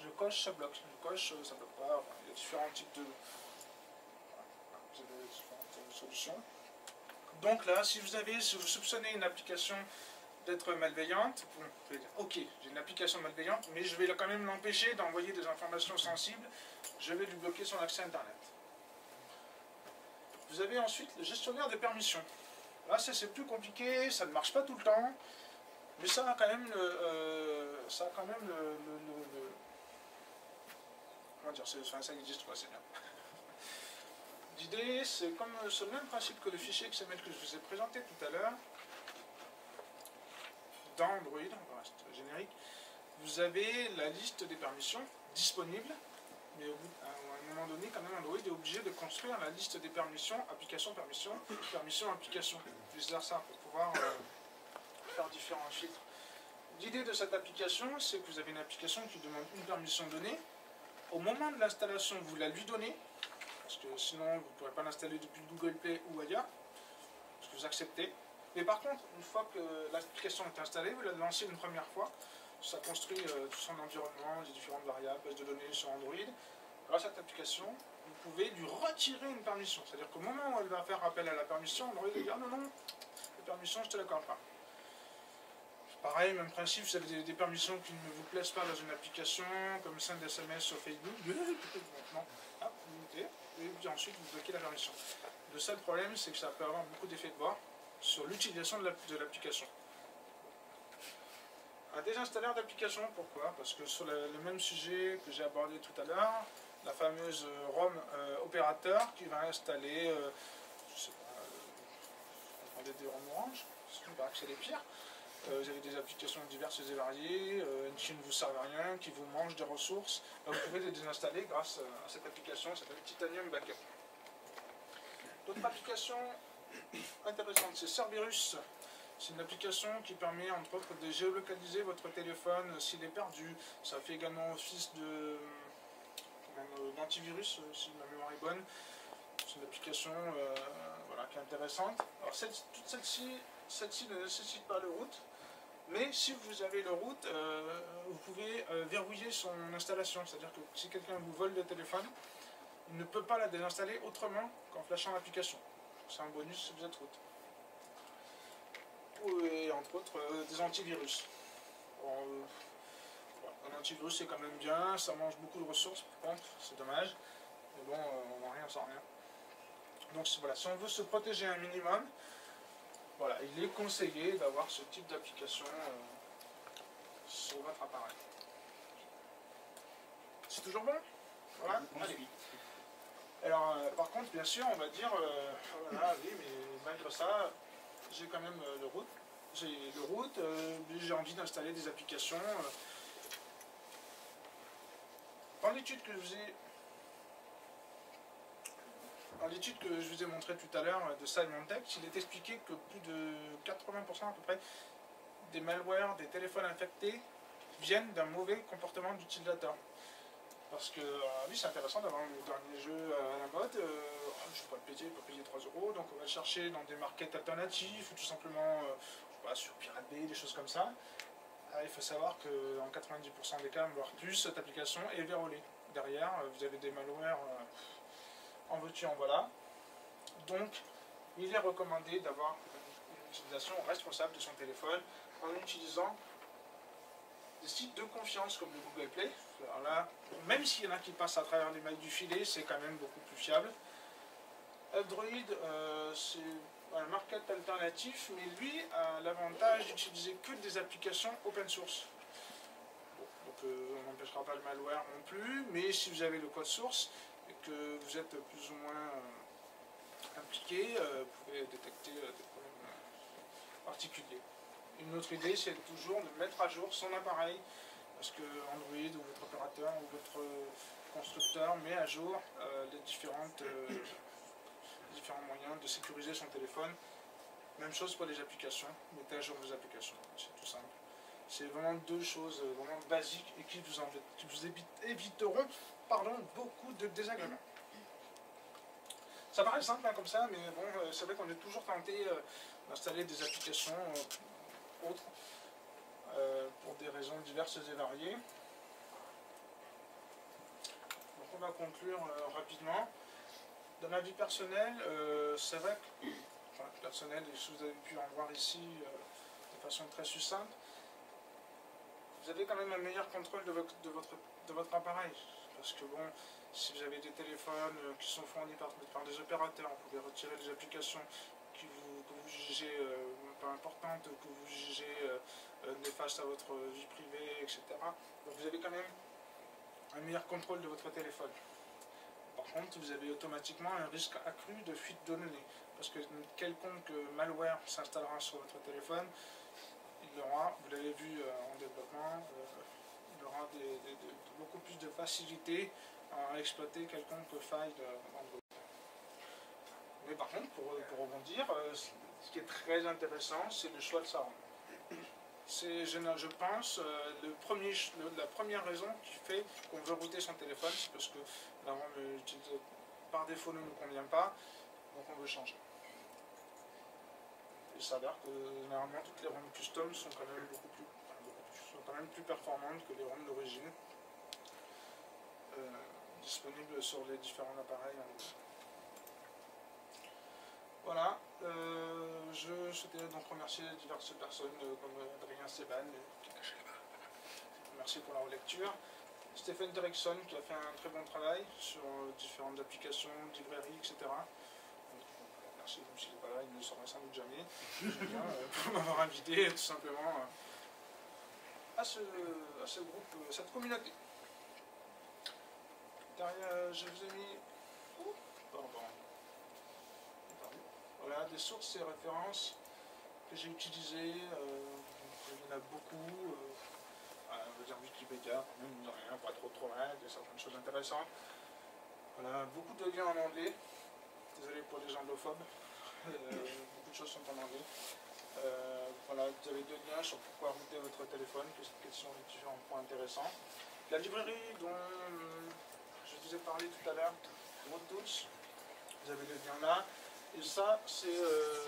Je coche, ça bloque. Je coche, ça bloque pas. Enfin, il y a différents types de, différentes solutions. Donc là, si vous avez, si vous soupçonnez une application d'être malveillante, vous pouvez dire, ok, j'ai une application malveillante, mais je vais quand même l'empêcher d'envoyer des informations sensibles, je vais lui bloquer son accès à Internet. Vous avez ensuite le gestionnaire des permissions. Là, c'est plus compliqué, ça ne marche pas tout le temps, mais ça a quand même le, euh, ça a quand même le, comment dire, enfin, ça existe quoi, c'est bien. L'idée, c'est comme le même principe que le fichier XML que je vous ai présenté tout à l'heure. Dans Android, on va rester générique, vous avez la liste des permissions disponibles, mais au bout, à un moment donné, quand même, Android est obligé de construire la liste des permissions, application, permission, permission, application, vice versa, pour pouvoir euh, faire différents filtres. L'idée de cette application, c'est que vous avez une application qui demande une permission donnée. Au moment de l'installation, vous la lui donnez, parce que sinon vous ne pourrez pas l'installer depuis Google Play ou ailleurs, parce que vous acceptez. Mais par contre, une fois que l'application est installée, vous la lancez une première fois, ça construit euh, tout son environnement, les différentes variables, base de données sur Android. Grâce à cette application, vous pouvez lui retirer une permission. C'est-à-dire qu'au moment où elle va faire appel à la permission, Android va dire non, non, la permission, je ne te l'accorde pas. Pareil, même principe, vous avez des, permissions qui ne vous plaisent pas dans une application, comme send SMS sur Facebook, non, hop, vous mettez, et puis ensuite vous bloquez la permission. Le seul problème, c'est que ça peut avoir beaucoup d'effets de bord sur l'utilisation de l'application. Un désinstalleur d'application, pourquoi? Parce que sur le, même sujet que j'ai abordé tout à l'heure, la fameuse ROM euh, opérateur qui va installer, euh, je sais pas, euh, des ROM orange, ce qui me paraît que c'est les pires. Euh, vous avez des applications diverses et variées euh, qui ne vous servent à rien, qui vous mangent des ressources. vous pouvez les désinstaller grâce à cette application, ça s'appelle Titanium Backup. D'autres applications intéressantes, c'est Cerberus. C'est une application qui permet entre autres de géolocaliser votre téléphone s'il est perdu. Ça fait également office d'antivirus si ma mémoire est bonne. C'est une application euh, voilà, qui est intéressante. Alors toutes celles-ci celle-ci ne nécessite pas le root, mais si vous avez le root, euh, vous pouvez euh, verrouiller son installation. C'est-à-dire que si quelqu'un vous vole le téléphone, il ne peut pas la désinstaller autrement qu'en flashant l'application. C'est un bonus si vous êtes root. Et entre autres, euh, des antivirus. un antivirus c'est quand même bien, ça mange beaucoup de ressources par contre, c'est dommage. Mais bon, on n'a rien sans rien. Donc voilà, si on veut se protéger un minimum, voilà, il est conseillé d'avoir ce type d'application euh, sur votre appareil. C'est toujours bon? Voilà Allez. Alors, euh, par contre, bien sûr, on va dire, euh, voilà, oui, mais malgré ça, j'ai quand même le route. J'ai le route, j'ai envie d'installer des applications. Dans l'étude que je vous ai dans l'étude que je vous ai montrée tout à l'heure de Symantec, il est expliqué que plus de 80% à peu près des malwares, des téléphones infectés viennent d'un mauvais comportement d'utilisateur. Parce que, euh, oui, c'est intéressant d'avoir le dernier jeu à la mode. Euh, je ne vais pas le payer, pas payer 3 euros. Donc, on va le chercher dans des markets alternatifs ou tout simplement, euh, je sur Pirate Bay, des choses comme ça. Ah, il faut savoir qu'en 90% des cas, voire plus, cette application est verrouillée. Derrière, euh, vous avez des malwares euh, en veux-tu, en voilà. Donc, il est recommandé d'avoir une utilisation responsable de son téléphone en utilisant des sites de confiance comme le Google Play. Alors là, même s'il y en a qui passent à travers les mailles du filet, c'est quand même beaucoup plus fiable. Android, euh, c'est un market alternatif, mais lui a l'avantage d'utiliser que des applications open source. Donc euh, on n'empêchera pas le malware non plus, mais si vous avez le code source et que vous êtes plus ou moins euh, impliqué, euh, vous pouvez détecter euh, des problèmes particuliers. Une autre idée, c'est toujours de mettre à jour son appareil, parce que Android ou votre opérateur ou votre constructeur met à jour les différentes, différents moyens de sécuriser son téléphone. Même chose pour les applications, mettez à jour vos applications, c'est tout simple. C'est vraiment deux choses vraiment basiques et qui vous, éviteront pardon, beaucoup de désagréments. Ça paraît simple hein, comme ça, mais bon, euh, c'est vrai qu'on est toujours tenté euh, d'installer des applications euh, autres pour des raisons diverses et variées. Donc on va conclure rapidement. Dans ma vie personnelle, c'est vrai que, enfin personnelle, et si vous avez pu en voir ici de façon très succincte, vous avez quand même un meilleur contrôle de votre appareil. Parce que bon, si vous avez des téléphones euh, qui sont fournis par, des opérateurs, vous pouvez retirer des applications que vous jugez euh, pas importantes, que vous jugez euh, euh, néfastes à votre vie privée, etc. Donc vous avez quand même un meilleur contrôle de votre téléphone. Par contre, vous avez automatiquement un risque accru de fuite de données. Parce que quelconque malware s'installera sur votre téléphone, il aura, vous l'avez vu en développement, beaucoup plus de facilité à exploiter quelconque faille de- d'Android. Mais par contre, pour, rebondir, euh, ce qui est très intéressant, c'est le choix de sa ROM. C'est, je, je pense, euh, le le- la première raison qui fait qu'on veut router son téléphone, c'est parce que la euh, utilisée par défaut ne nous convient pas, donc on veut changer. Il s'avère que généralement toutes les ROM custom sont quand même beaucoup plus, enfin, beaucoup plus- sont même plus performantes que les ROM d'origine euh, disponibles sur les différents appareils. Android. Voilà, euh, je souhaitais donc remercier diverses personnes euh, comme Adrien Seban. Merci pour la relecture. Stéphane Derrickson qui a fait un très bon travail sur différentes applications, librairies, etc. Merci, même s'il n'est pas là, il ne le sans doute jamais. Pour m'avoir invité tout simplement à, ce, à groupe, euh, cette communauté. Derrière, je vous ai mis. Ouh, pardon. Voilà, des sources et références que j'ai utilisées. euh, il y en a beaucoup. euh, on va dire Wikipédia, rien, pas trop trop mal, il y a certaines choses intéressantes. Voilà, beaucoup de liens en anglais. Désolé pour les anglophones. Euh, beaucoup de choses sont en anglais. Euh, voilà, vous avez deux liens sur pourquoi router votre téléphone, quels quels sont les différents points intéressants. La librairie dont euh, je vous ai parlé tout à l'heure, WordTools, vous avez le lien là. Et ça, c'est euh,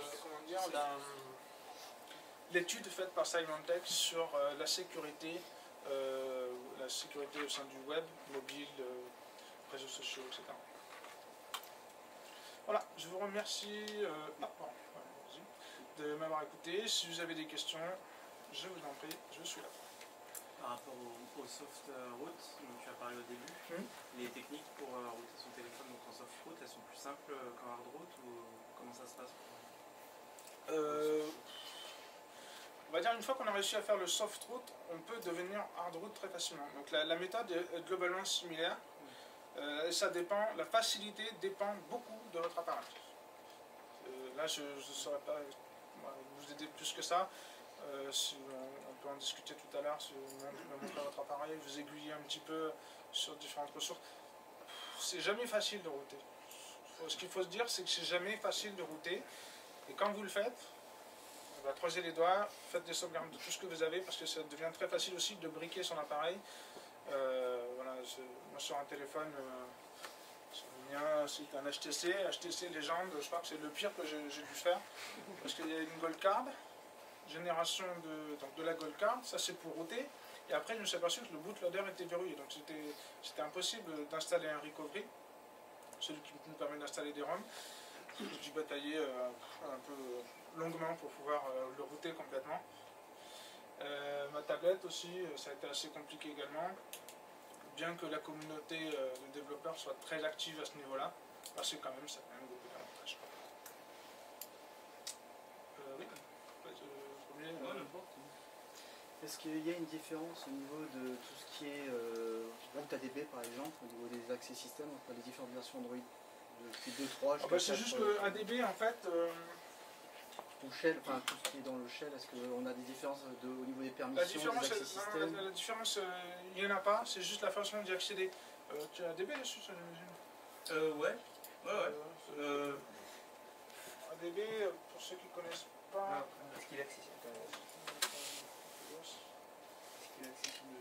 l'étude faite par Symantec sur la sécurité, la sécurité au sein du web, mobile, réseaux sociaux, etc. Voilà, je vous remercie ah, de m'avoir écouté. Si vous avez des questions, je vous en prie, je suis là. Par rapport au, au soft euh, route dont tu as parlé au début, Mhm. les techniques pour euh, router son téléphone donc en soft route, elles sont plus simples qu'en hard route ou comment ça se passe? Euh, on va dire une fois qu'on a réussi à faire le soft route, on peut devenir hard route très facilement. Donc la, la méthode est globalement similaire. Euh, et ça dépend, la facilité dépend beaucoup de votre appareil. Euh, là, je ne saurais pas vous aider plus que ça. Euh, on, peut en discuter tout à l'heure, si vous montrer votre appareil, vous aiguiller un petit peu sur différentes ressources. C'est jamais facile de router. Ce qu'il faut se dire, c'est que c'est jamais facile de router. Et quand vous le faites, croiser les doigts, faites des sauvegardes de tout ce que vous avez parce que ça devient très facile aussi de briquer son appareil. Euh, voilà, moi sur un téléphone, euh, c'est un HTC, HTC Légende, je crois que c'est le pire que j'ai dû faire parce qu'il y a une gold card génération de, de la Gold Card, ça c'est pour router. Et après, je me suis aperçu que le bootloader était verrouillé, donc c'était impossible d'installer un recovery, celui qui nous permet d'installer des ROM. J'ai dû batailler euh, un peu longuement pour pouvoir euh, le router complètement. Euh, ma tablette aussi, ça a été assez compliqué également. Bien que la communauté euh, de développeurs soit très active à ce niveau-là, parce que quand même, ça a quand même beaucoup d'avantages. Euh, oui, premier, Ouais, n'importe. Est-ce qu'il y a une différence au niveau de tout ce qui est euh, ADB par exemple, au niveau des accès système entre les différentes versions Android? Depuis 2, 3 ah bah, c'est juste que ADB en fait, euh, ou Shell, enfin tout ce qui est dans le Shell, est-ce qu'on a des différences de, au niveau des la permissions, différence, des accès euh, non, la, la différence, euh, il n'y en a pas, c'est juste la façon d'y accéder. Euh, tu as ADB dessus, ça, j'imagine Euh, ouais. Ouais, ouais. Euh, c'est- Euh, ADB, pour ceux qui ne connaissent pas, Est-ce qu'il est accessible Est-ce qu'il est accessible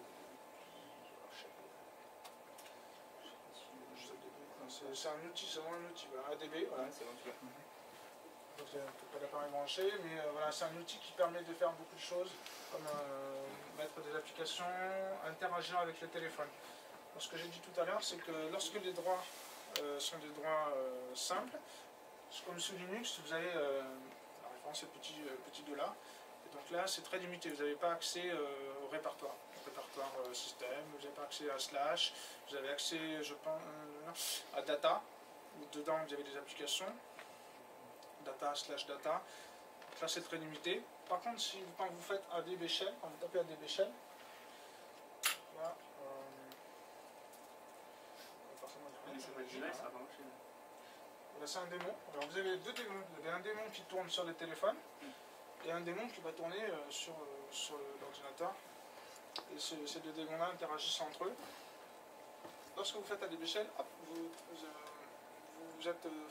c'est c'est un outil, c'est vraiment un outil. Voilà, ADB, voilà. Ouais, mais euh, voilà, c'est un outil qui permet de faire beaucoup de choses, comme euh, mettre des applications, interagir avec le téléphone. Ce que j'ai dit tout à l'heure, c'est que lorsque les droits euh, sont des droits simples, comme sous Linux, vous avez la référence est petit, petit dollar, et donc là c'est très limité, vous n'avez pas accès au répertoire, répertoire système, vous n'avez pas accès à slash, vous avez accès, je pense, à data, où dedans vous avez des applications, data slash data. Là, c'est très limité. Par contre, si quand vous faites ADB Shell, quand vous tapez ADB Shell, là, euh, ça ça pas marcher. Là, c'est un démon. Alors, vous avez deux démons. Vous avez un démon qui tourne sur le téléphone et un démon qui va tourner euh, sur, euh, sur l'ordinateur. Et ce- ces deux démons-là interagissent entre eux. Lorsque vous faites ADB Shell, hop, vous, vous, vous êtes, euh,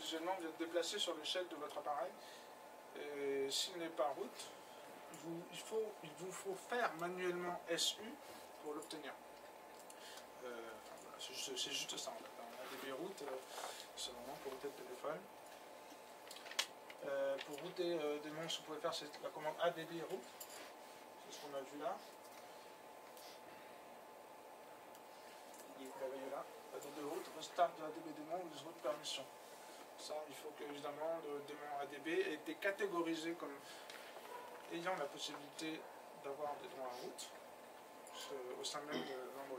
visuellement, vous êtes déplacé sur le shell de votre appareil. Et s'il n'est pas vous- il, il vous faut faire manuellement SU pour l'obtenir. Euh, c'est juste, juste ça en fait. ADB root, euh, c'est vraiment pour router le téléphone. Euh, pour router euh, des monstres, vous pouvez faire la commande ADB root. C'est ce qu'on a vu là. Vous l'avez là. ADB root, restart de ADB démon, use root permission. Ça, il faut que évidemment le démon ADB ait été catégorisé comme ayant la possibilité d'avoir des droits à route euh, au sein même de l'Android.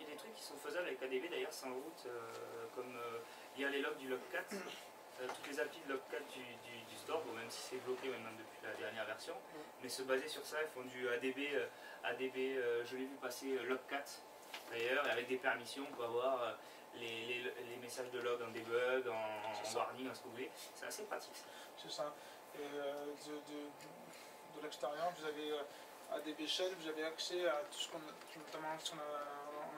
Il y a des trucs qui sont faisables avec ADB d'ailleurs sans route, euh, comme euh, lire les logs du logcat. Euh, toutes les applis de logcat du, du, du store, bon, même si c'est bloqué maintenant depuis la dernière version, mais se baser sur ça, ils font du ADB, euh, ADB je l'ai vu passer euh, logcat d'ailleurs, et avec des permissions, on peut avoir les, les, les messages de log en debug, en, en warning, en ce que vous voulez. C'est assez pratique. C'est ça. Et euh, de, de- de l'extérieur, vous avez euh, ADB Shell, vous avez accès à tout ce qu'on a, notamment ce qu'on a,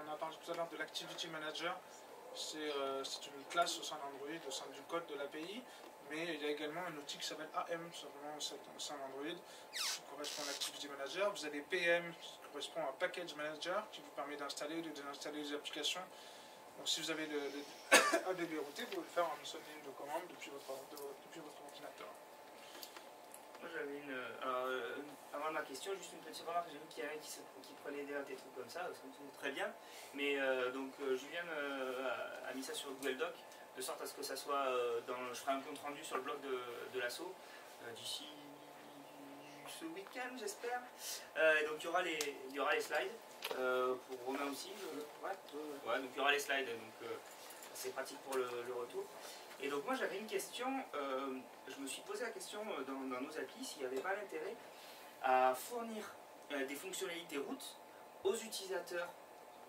on en a parlé tout à l'heure de l'Activity Manager. C'est euh, c'est une classe au sein d'Android, au sein du code de l'API, mais il y a également un outil qui s'appelle AM, simplement au sein au sein d'Android, qui correspond à l'Activity Manager. Vous avez PM, qui correspond à Package Manager, qui vous permet d'installer ou de désinstaller les applications. Donc si vous avez le, le ADB routé, vous pouvez le faire en une ligne de commande depuis votre, de- depuis votre ordinateur. J'avais une. Alors, euh, avant ma question, juste une petite remarque. J'ai vu qu'il y en avait qui, se- des, trucs comme ça, ça me semble très bien. Mais euh, donc euh, Julien euh, a, a mis ça sur Google Doc, de sorte à ce que ça soit euh, dans. Je ferai un compte rendu sur le blog de, de l'assaut euh, d'ici ce week-end, j'espère. Euh, donc il y aura les, il y aura les slides. Euh, pour Romain aussi. euh, ouais, ouais, donc il y aura les slides, donc euh, c'est pratique pour le, le retour. Et donc moi j'avais une question, euh, je me suis posé la question euh, dans, dans nos applis s'il n'y avait pas l'intérêt à fournir euh, des fonctionnalités route aux utilisateurs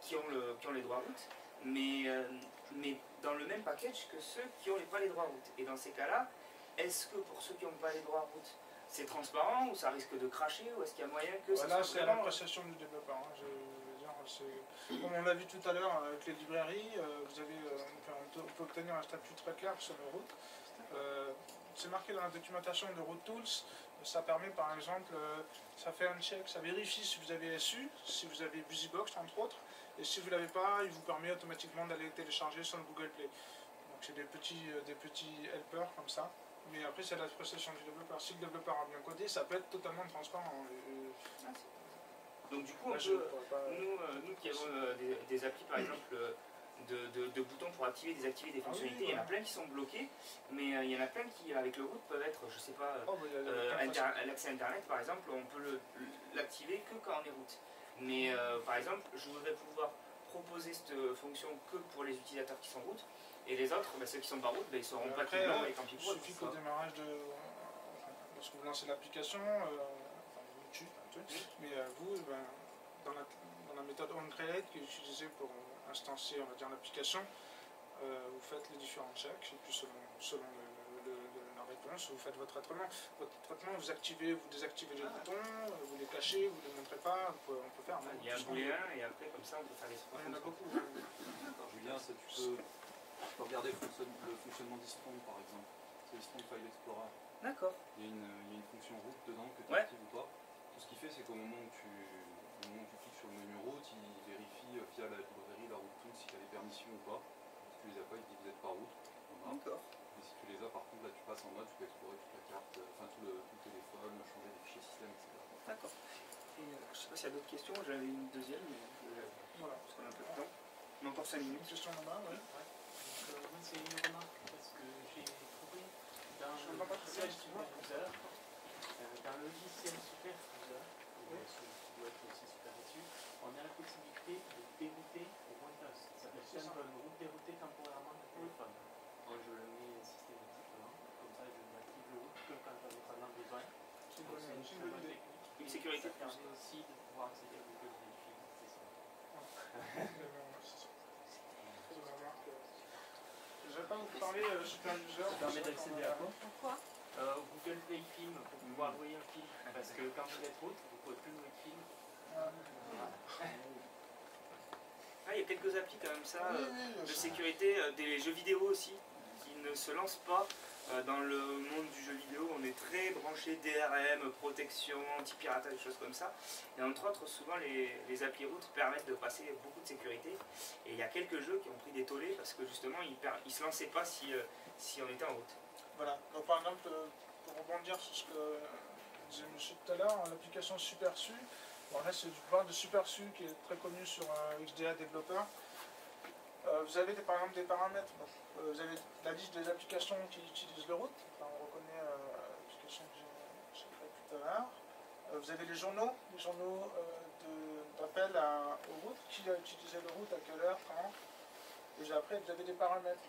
qui ont, le, qui ont les droits route, mais, euh, mais dans le même package que ceux qui n'ont pas les droits route. Et dans ces cas-là, est-ce que pour ceux qui n'ont pas les droits route, c'est transparent ou ça risque de cracher ou est-ce qu'il y a moyen que Voilà, ça c'est soit à vraiment... l'appréciation du développeur. hein. Comme on l'a vu tout à l'heure avec les librairies, euh, vous avez, euh, on, peut, obtenir un statut très clair sur le route. Euh, c'est marqué dans la documentation de Route Tools. Ça permet par exemple, euh, ça fait un check, ça vérifie si vous avez SU, si vous avez BusyBox entre autres, et si vous ne l'avez pas, il vous permet automatiquement d'aller télécharger sur le Google Play. Donc c'est des petits, euh, des petits helpers comme ça. Mais après, c'est l'appréciation du développeur. Si le développeur a bien codé, ça peut être totalement transparent. C'est- Donc du coup, peut, nous, euh, nous qui avons euh, des, des applis par exemple euh, de, de- de boutons pour activer, désactiver des Ah oui, fonctionnalités, il y en a plein qui sont bloqués, mais il y en a plein qui avec le root peuvent être, je sais pas, Oh, l'accès internet par exemple, on peut l'activer que quand on est root. Mais euh, par exemple, je voudrais pouvoir proposer cette fonction que pour les utilisateurs qui sont root, et les autres, bah, ceux qui sont pas root, bah, ils seront pas Après, clients euh, et tant pis Il pour suffit qu'au démarrage de. enfin, Lorsque vous lancez l'application, euh, mais euh, vous, eh ben, dans, la, dans la méthode onCreate qui est utilisée pour instancier, on va dire, l'application, euh, vous faites les différents checks, et puis selon, selon le- le- le- la réponse, vous faites votre traitement. Votre traitement, vous activez, vous désactivez les Ah. boutons, vous les cachez, vous ne les montrez pas, on peut faire. Il y a un booléen et après comme ça on peut faire les Ouais, Il y en a beaucoup. Alors, Julien, ça, tu, peux, tu peux regarder le, fonctionne- le fonctionnement d'Istron par exemple. C'est Istron File Explorer. D'accord. Il y, a une, il y a une fonction route dedans que tu Ouais. actives ou pas. Tout ce qu'il fait, c'est qu'au moment, où tu- au moment où tu cliques sur le menu route, il vérifie euh, via la librairie, la route tool, si tu as les permissions ou pas. Si tu les as pas, il dit vous n'êtes pas route. D'accord. Et si tu les as, par contre, là tu passes en mode, tu peux explorer toute la carte, euh, enfin tout le, tout le téléphone, changer des fichiers système, etc. D'accord. Et, euh, je sais pas s'il y a d'autres questions, j'avais une deuxième, mais euh, Voilà. parce qu'on a un peu de temps. On a encore 5 Une minutes. question là-bas, ouais. Donc, euh, moi, c'est une remarque parce que j'ai trouvé dans Je le vois pas très logiciel euh, dans le logiciel super on a la possibilité de dérouter au Windows. Ça C'est ça. simple route dérouter temporairement le téléphone. Moi, je le mets systématiquement, comme ça je n'active le route que quand on en a besoin. C'est une bonne- très technique. Une sécurité Ça permet aussi de pouvoir accéder à Google Wi-Fi, c'est ça. Je vais pas vous parler euh, superviseur. Ça permet d'accéder à quoi? Pourquoi? Google Play Film pour pouvoir louer un film. Parce que quand vous êtes route, vous ne pouvez plus louer de film. Ah, il y a quelques applis quand même ça, euh, de sécurité, euh, des jeux vidéo aussi, qui ne se lancent pas euh, dans le monde du jeu vidéo. On est très branché DRM, protection, anti-piratage, des choses comme ça. Et entre autres, souvent les, les applis routes permettent de passer beaucoup de sécurité. Et il y a quelques jeux qui ont pris des tollés parce que justement ils ne se lançaient pas si, euh, si on était en route. Voilà, donc par exemple, euh, pour rebondir sur ce que disait monsieur tout à l'heure, l'application SuperSu, bon là c'est du board de SuperSu qui est très connu sur XDA développeur. Euh, vous avez par exemple des paramètres, euh, vous avez la liste des applications qui utilisent le route, on reconnaît l'application que j'ai- tout à l'heure. Vous avez les journaux, les journaux d'appel à- au route, qui a utilisé le route, à quelle heure, quand. Et après vous avez des paramètres.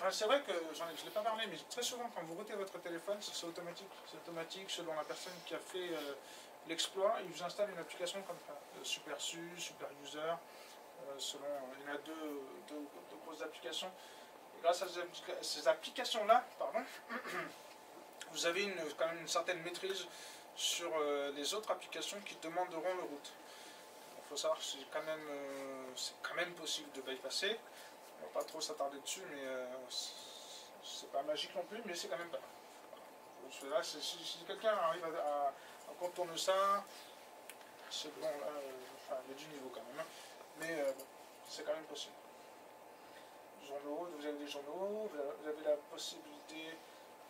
Enfin, c'est vrai que je ne l'ai pas parlé, mais très souvent quand vous routez votre téléphone, c'est automatique. C'est automatique selon la personne qui a fait euh, l'exploit. Il vous installe une application comme ça. euh, SuperSu, SuperUser. euh, selon, il y en a deux, deux- grosses applications. Et grâce à ces, applica- ces applications-là, pardon, vous avez une, quand même une certaine maîtrise sur les autres applications qui demanderont le route. Il faut savoir que c'est quand, quand même possible de bypasser. On va pas trop s'attarder dessus, mais euh, c'est- pas magique non plus, mais c'est quand même pas. Là, si, quelqu'un arrive à, contourner ça, c'est bon, là, euh, enfin, il y a du niveau quand même. hein. Mais euh, c'est quand même possible. Journaux, vous avez des journaux, vous avez- la possibilité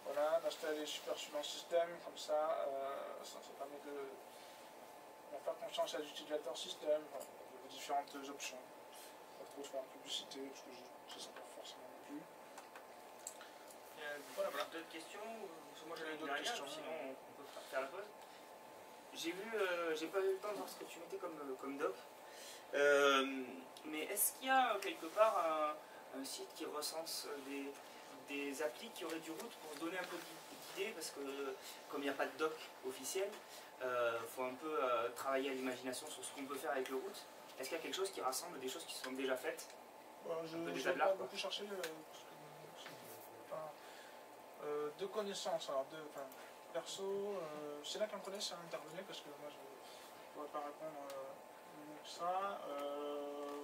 voilà, d'installer Super le système, comme ça, euh, ça, permet de, faire confiance à l'utilisateur système. Voilà, différentes options pas trop faire de publicité parce que je ne sais pas forcément non plus. voilà, voilà. D'autres questions Moi j'avais une D'autres questions, sinon on on peut faire- la pause. J'ai vu, euh, j'ai pas eu le temps de voir ce que tu mettais comme, euh, comme doc. Euh, mais est-ce qu'il y a quelque part un, un site qui recense des, des applis qui auraient du route pour se donner un peu d'idée Parce que comme il n'y a pas de doc officiel, il faut un peu euh, travailler à l'imagination sur ce qu'on peut faire avec le route. Est-ce qu'il y a quelque chose qui rassemble des choses qui sont déjà faites Bon, je Un peu n'ai pas beaucoup cherché euh, pas- euh, de connaissances. Alors, de, enfin, perso, euh, c'est là qu'on connaît, ça intervenait parce que moi je ne pourrais pas répondre euh, ça. Euh,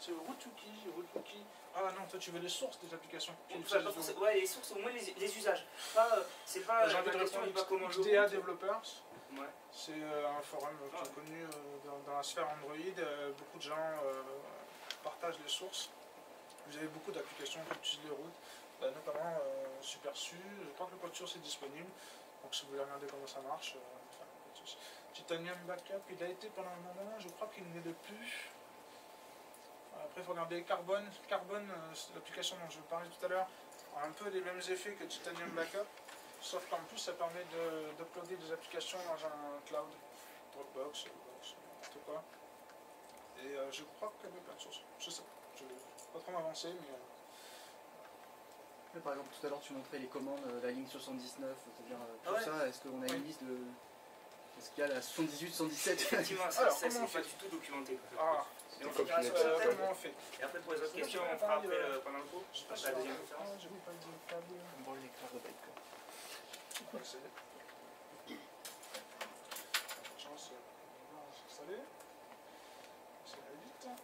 c'est Rootwiki, Rootwiki. Ah non, toi tu veux les sources des applications. Enfin, ouais, les sources, au moins les, les usages. Pas, euh, c'est pas J'ai envie de répondre comment je XDA route. Developers. C'est euh, un forum qui connu euh, dans, la sphère Android. Euh, beaucoup de gens partagent les sources. Vous avez beaucoup d'applications qui utilisent les routes. bah, notamment Supersu. Je crois que le code source est disponible. Donc si vous voulez regarder comment ça marche, enfin. Titanium Backup, il a été pendant un moment, je crois qu'il n'est plus. Après, il faut regarder Carbone. Carbone, l'application dont je parlais tout à l'heure, a un peu les mêmes effets que Titanium Backup, sauf qu'en plus, ça permet de- d'uploader des applications dans un cloud, Dropbox, n'importe quoi. Et euh, je crois qu'il y avait plein de sources. Je sais pas. Je ne vais pas trop m'avancer, mais. euh, Mais Par exemple, tout à l'heure, tu montrais les commandes, euh, la ligne 79, c'est-à-dire tout Ouais. ça. Est-ce qu'on a Oui. une liste de. Est-ce qu'il y a la 78, 117 Effectivement, ça, Alors, c'est pas du tout documenté. Ah, Mais on Comme fera sur euh, comment on fait Et après, pour les autres questions, on fera après pendant le cours. Je sais On pas fera la si deuxième on- conférence. Ah, j'avais pas le. On les de Ouais, c'est- Chance, euh, on va s'installer. Ça va vite.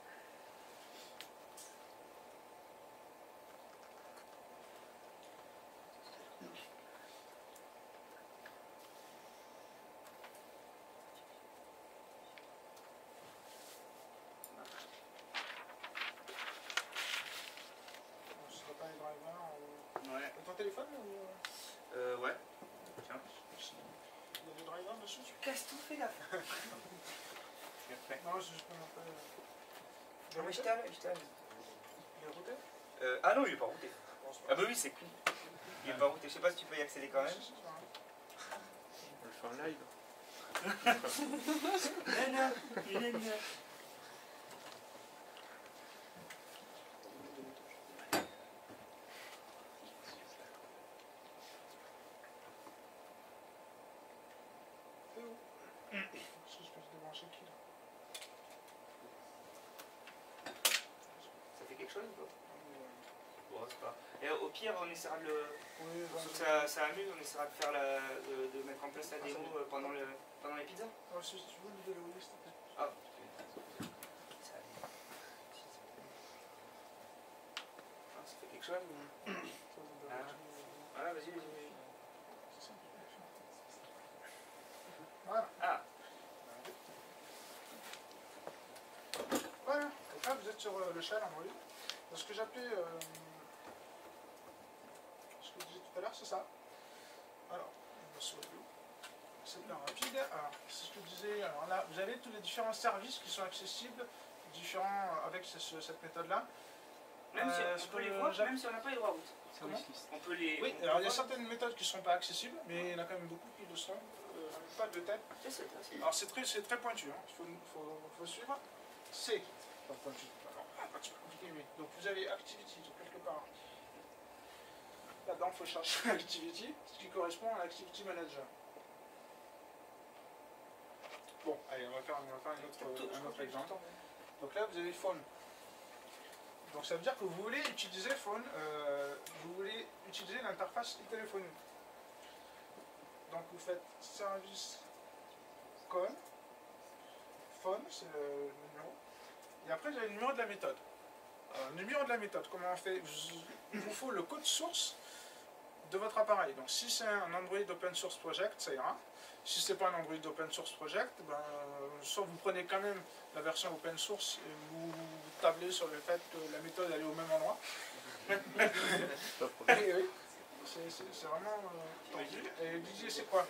Bon, Ce sera pas les drivers. ou- Ouais. Ton téléphone ou. euh, Euh, ouais. Tiens. Il y a des drivers dessus Tu casses tout, fais gaffe. Non, montrer. euh, Non, mais je t'ai je Il est routé Euh, ah non, il est pas routé. Ah bah oui, c'est cool. Il est pas routé. Je sais pas si tu peux y accéder quand même. On le fait en live. Nana, nana. C'est où Parce que je peux se débrancher qui là Ça fait quelque chose ou pas Bon, c'est pas. Et au pire, on essaiera de le. Oui, Pour ceux que ça, ça amuse, on essaiera de faire la, de, de mettre en place la démo euh, pendant, le, pendant les pizzas. Ah, si tu veux, l'idée le s'il te plaît. Ah. Ah, ça fait quelque chose ou... Ah. Ah, vas-y, vas-y. Voilà. Ah, Voilà. Donc là, vous êtes sur euh, le Android. Donc, ce que j'appelais. euh, ce que je disais tout à l'heure, c'est ça. Alors, on va sur le blue. C'est bien rapide. Alors, c'est ce que je disais. Alors là, vous avez tous les différents services qui sont accessibles, différents euh, avec ce- ce- cette méthode-là. Même si Euh, on peut les voir, même si on n'a pas les droits route. On peut les. Oui, alors il y a certaines méthodes qui ne sont pas accessibles, mais il y en a quand même beaucoup qui le sont. Euh, pas de tête. Alors c'est très, c'est très pointu, hein. il faut, faut, faut suivre. C'est. Pas pointu. Alors, ah, mais. Donc vous avez Activity, donc quelque part. Là-dedans, il faut chercher Activity, ce qui correspond à l'Activity Manager. Bon, allez, on va faire, on va faire un autre, un autre exemple. Donc là, vous avez Phone. Donc ça veut dire que vous voulez utiliser Phone, euh, vous voulez utiliser l'interface téléphonique. Donc vous faites service con, phone, c'est le numéro. Et après, vous avez le numéro de la méthode. Le numéro de la méthode, comment on fait? Il vous faut le code source de votre appareil. Donc si c'est un Android Open Source Project, ça ira. Si c'est pas un Android Open Source Project, ben, soit vous prenez quand même la version open source et vous tablez sur le fait que la méthode est au même endroit. Oui, c'est vraiment euh. Et l'idée c'est quoi?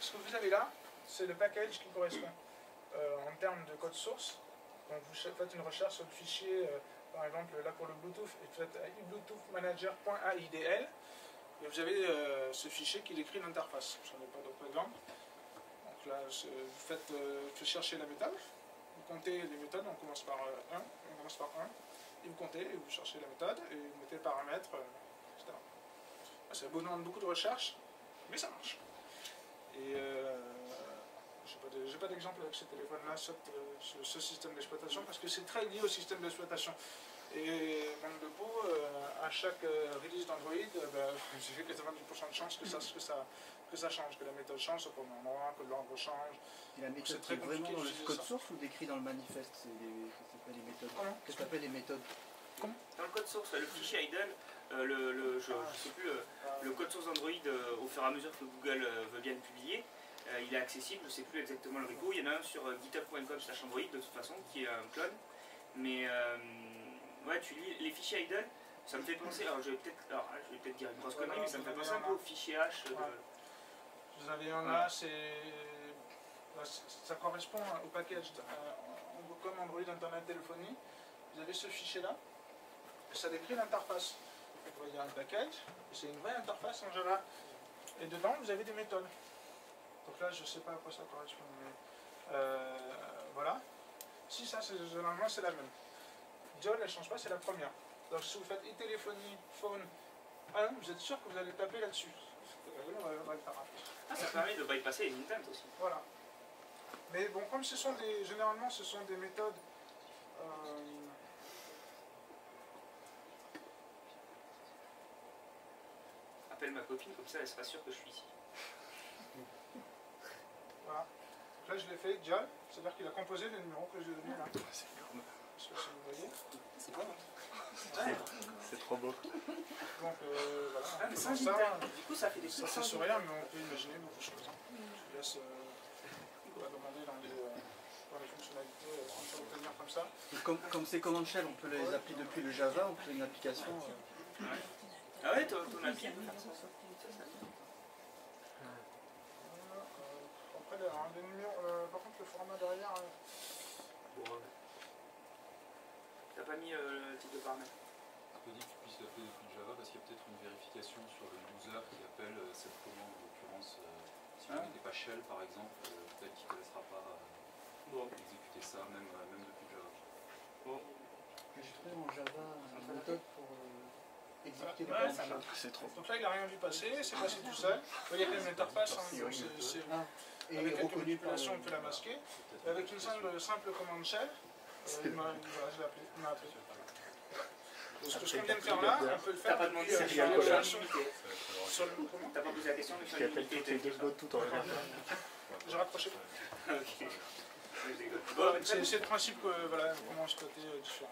Ce que vous avez là, c'est le package qui correspond euh, en termes de code source. Donc vous faites une recherche sur le fichier, euh, par exemple là pour le Bluetooth, et vous faites bluetoothmanager.aidl et vous avez euh, ce fichier qui décrit l'interface. J'en ai pas d'autres exemples. Donc là, vous faites, euh, vous faites chercher la méthode, vous comptez les méthodes, on commence par 1, on commence par 1, et vous comptez, et vous cherchez la méthode, et vous mettez le paramètre, euh, etc. Ça demande beaucoup de recherche, mais ça marche. Et euh, j'ai pas d'exemple avec ce téléphone-là, ce, système d'exploitation, parce que c'est très lié au système d'exploitation. Et manque de euh, à chaque euh, release d'Android, ben, j'ai 90% de chance que ça, que, ça, que ça change, que la méthode change au premier endroit, que l'ordre change. Et la méthode C'est qui très est vraiment dans le code ça. source ou décrit dans le manifeste C'est les, méthodes. Comment Qu'est-ce que t'appelles les méthodes? Dans le code source, le fichier idle, euh, le, le- je, je sais plus, euh, le code source Android, euh, au fur et à mesure que Google euh, veut bien le publier, euh, il est accessible, je sais plus exactement le repo. Il y en a un sur euh, github.com slash Android de toute façon, qui est un clone. Mais euh, ouais, tu lis les fichiers idle, Ça me fait penser, alors je vais peut-être alors, je vais peut-être dire une grosse connerie, mais ça me fait penser un un- peu au fichier H. de- Vous avez un là, c'est. Ça correspond au package euh, comme Android Internet Téléphonie. Vous avez ce fichier-là, ça décrit l'interface. Vous voyez un package, c'est une vraie interface en Java. Et dedans, vous avez des méthodes. Donc là, je ne sais pas à quoi ça correspond, mais euh, voilà. Si ça, c'est- généralement, c'est la même. Diol, elle ne change pas, c'est la première. Donc si vous faites e-téléphonie, phone, 1, vous êtes sûr que vous allez taper là-dessus. Euh, on va le faire après. Ah, ça permet de bypasser les intent aussi. Voilà. Mais bon, comme ce sont des. Généralement, ce sont des méthodes. euh, Appelle ma copine, comme ça elle sera sûre que je suis ici. voilà. Là, je l'ai fait Dial, c'est-à-dire qu'il a composé les numéros que j'ai donnés là. Je sais pas si vous voyez. C'est bon, hein C'est trop beau. Donc euh, voilà. Ah, mais ça, intent. Du coup, ça fait des ça trucs c'est sans sur rien, mais on peut imaginer beaucoup de choses. hein. Je vous laisse euh, on va demander dans les, euh, dans les fonctionnalités, euh, on peut obtenir comme ça. Comme comme c'est command shell, on peut les appliquer depuis le Java, on peut une application. euh, Ah ouais, ton, ton appli, ça. Ça, ça. Après, les, hein, les numéros, euh, par contre, le format derrière. euh, Bon, ouais. T'as pas mis euh, le type de paramètre Je te dis que tu puisses l'appeler depuis Java parce qu'il y a peut-être une vérification sur le user qui appelle euh, cette commande en l'occurrence. euh, si Ah. tu n'était pas shell par exemple, euh, peut-être qu'il ne te laissera pas euh, Bon. exécuter ça même, euh, même depuis Java. J'ai trouvé en Java méthode pour euh, exécuter Ouais, ça. C'est trop. Donc là, il n'a rien vu passer, c'est passé tout seul. Il y a quand même une interface, hein, donc c'est- c'est- Ah, et avec quelques manipulations, on peut la masquer. Avec une simple, simple commande shell, euh, il m'a voilà, je l'ai appelé. Donc, ce que je viens de faire là, on peut le T'as faire pas depuis demandé euh, si sur le- comment T'as pas posé la question, toutes les deux secondes tout en regardant. Je très C'est le principe que, voilà, comment exploiter euh, différentes.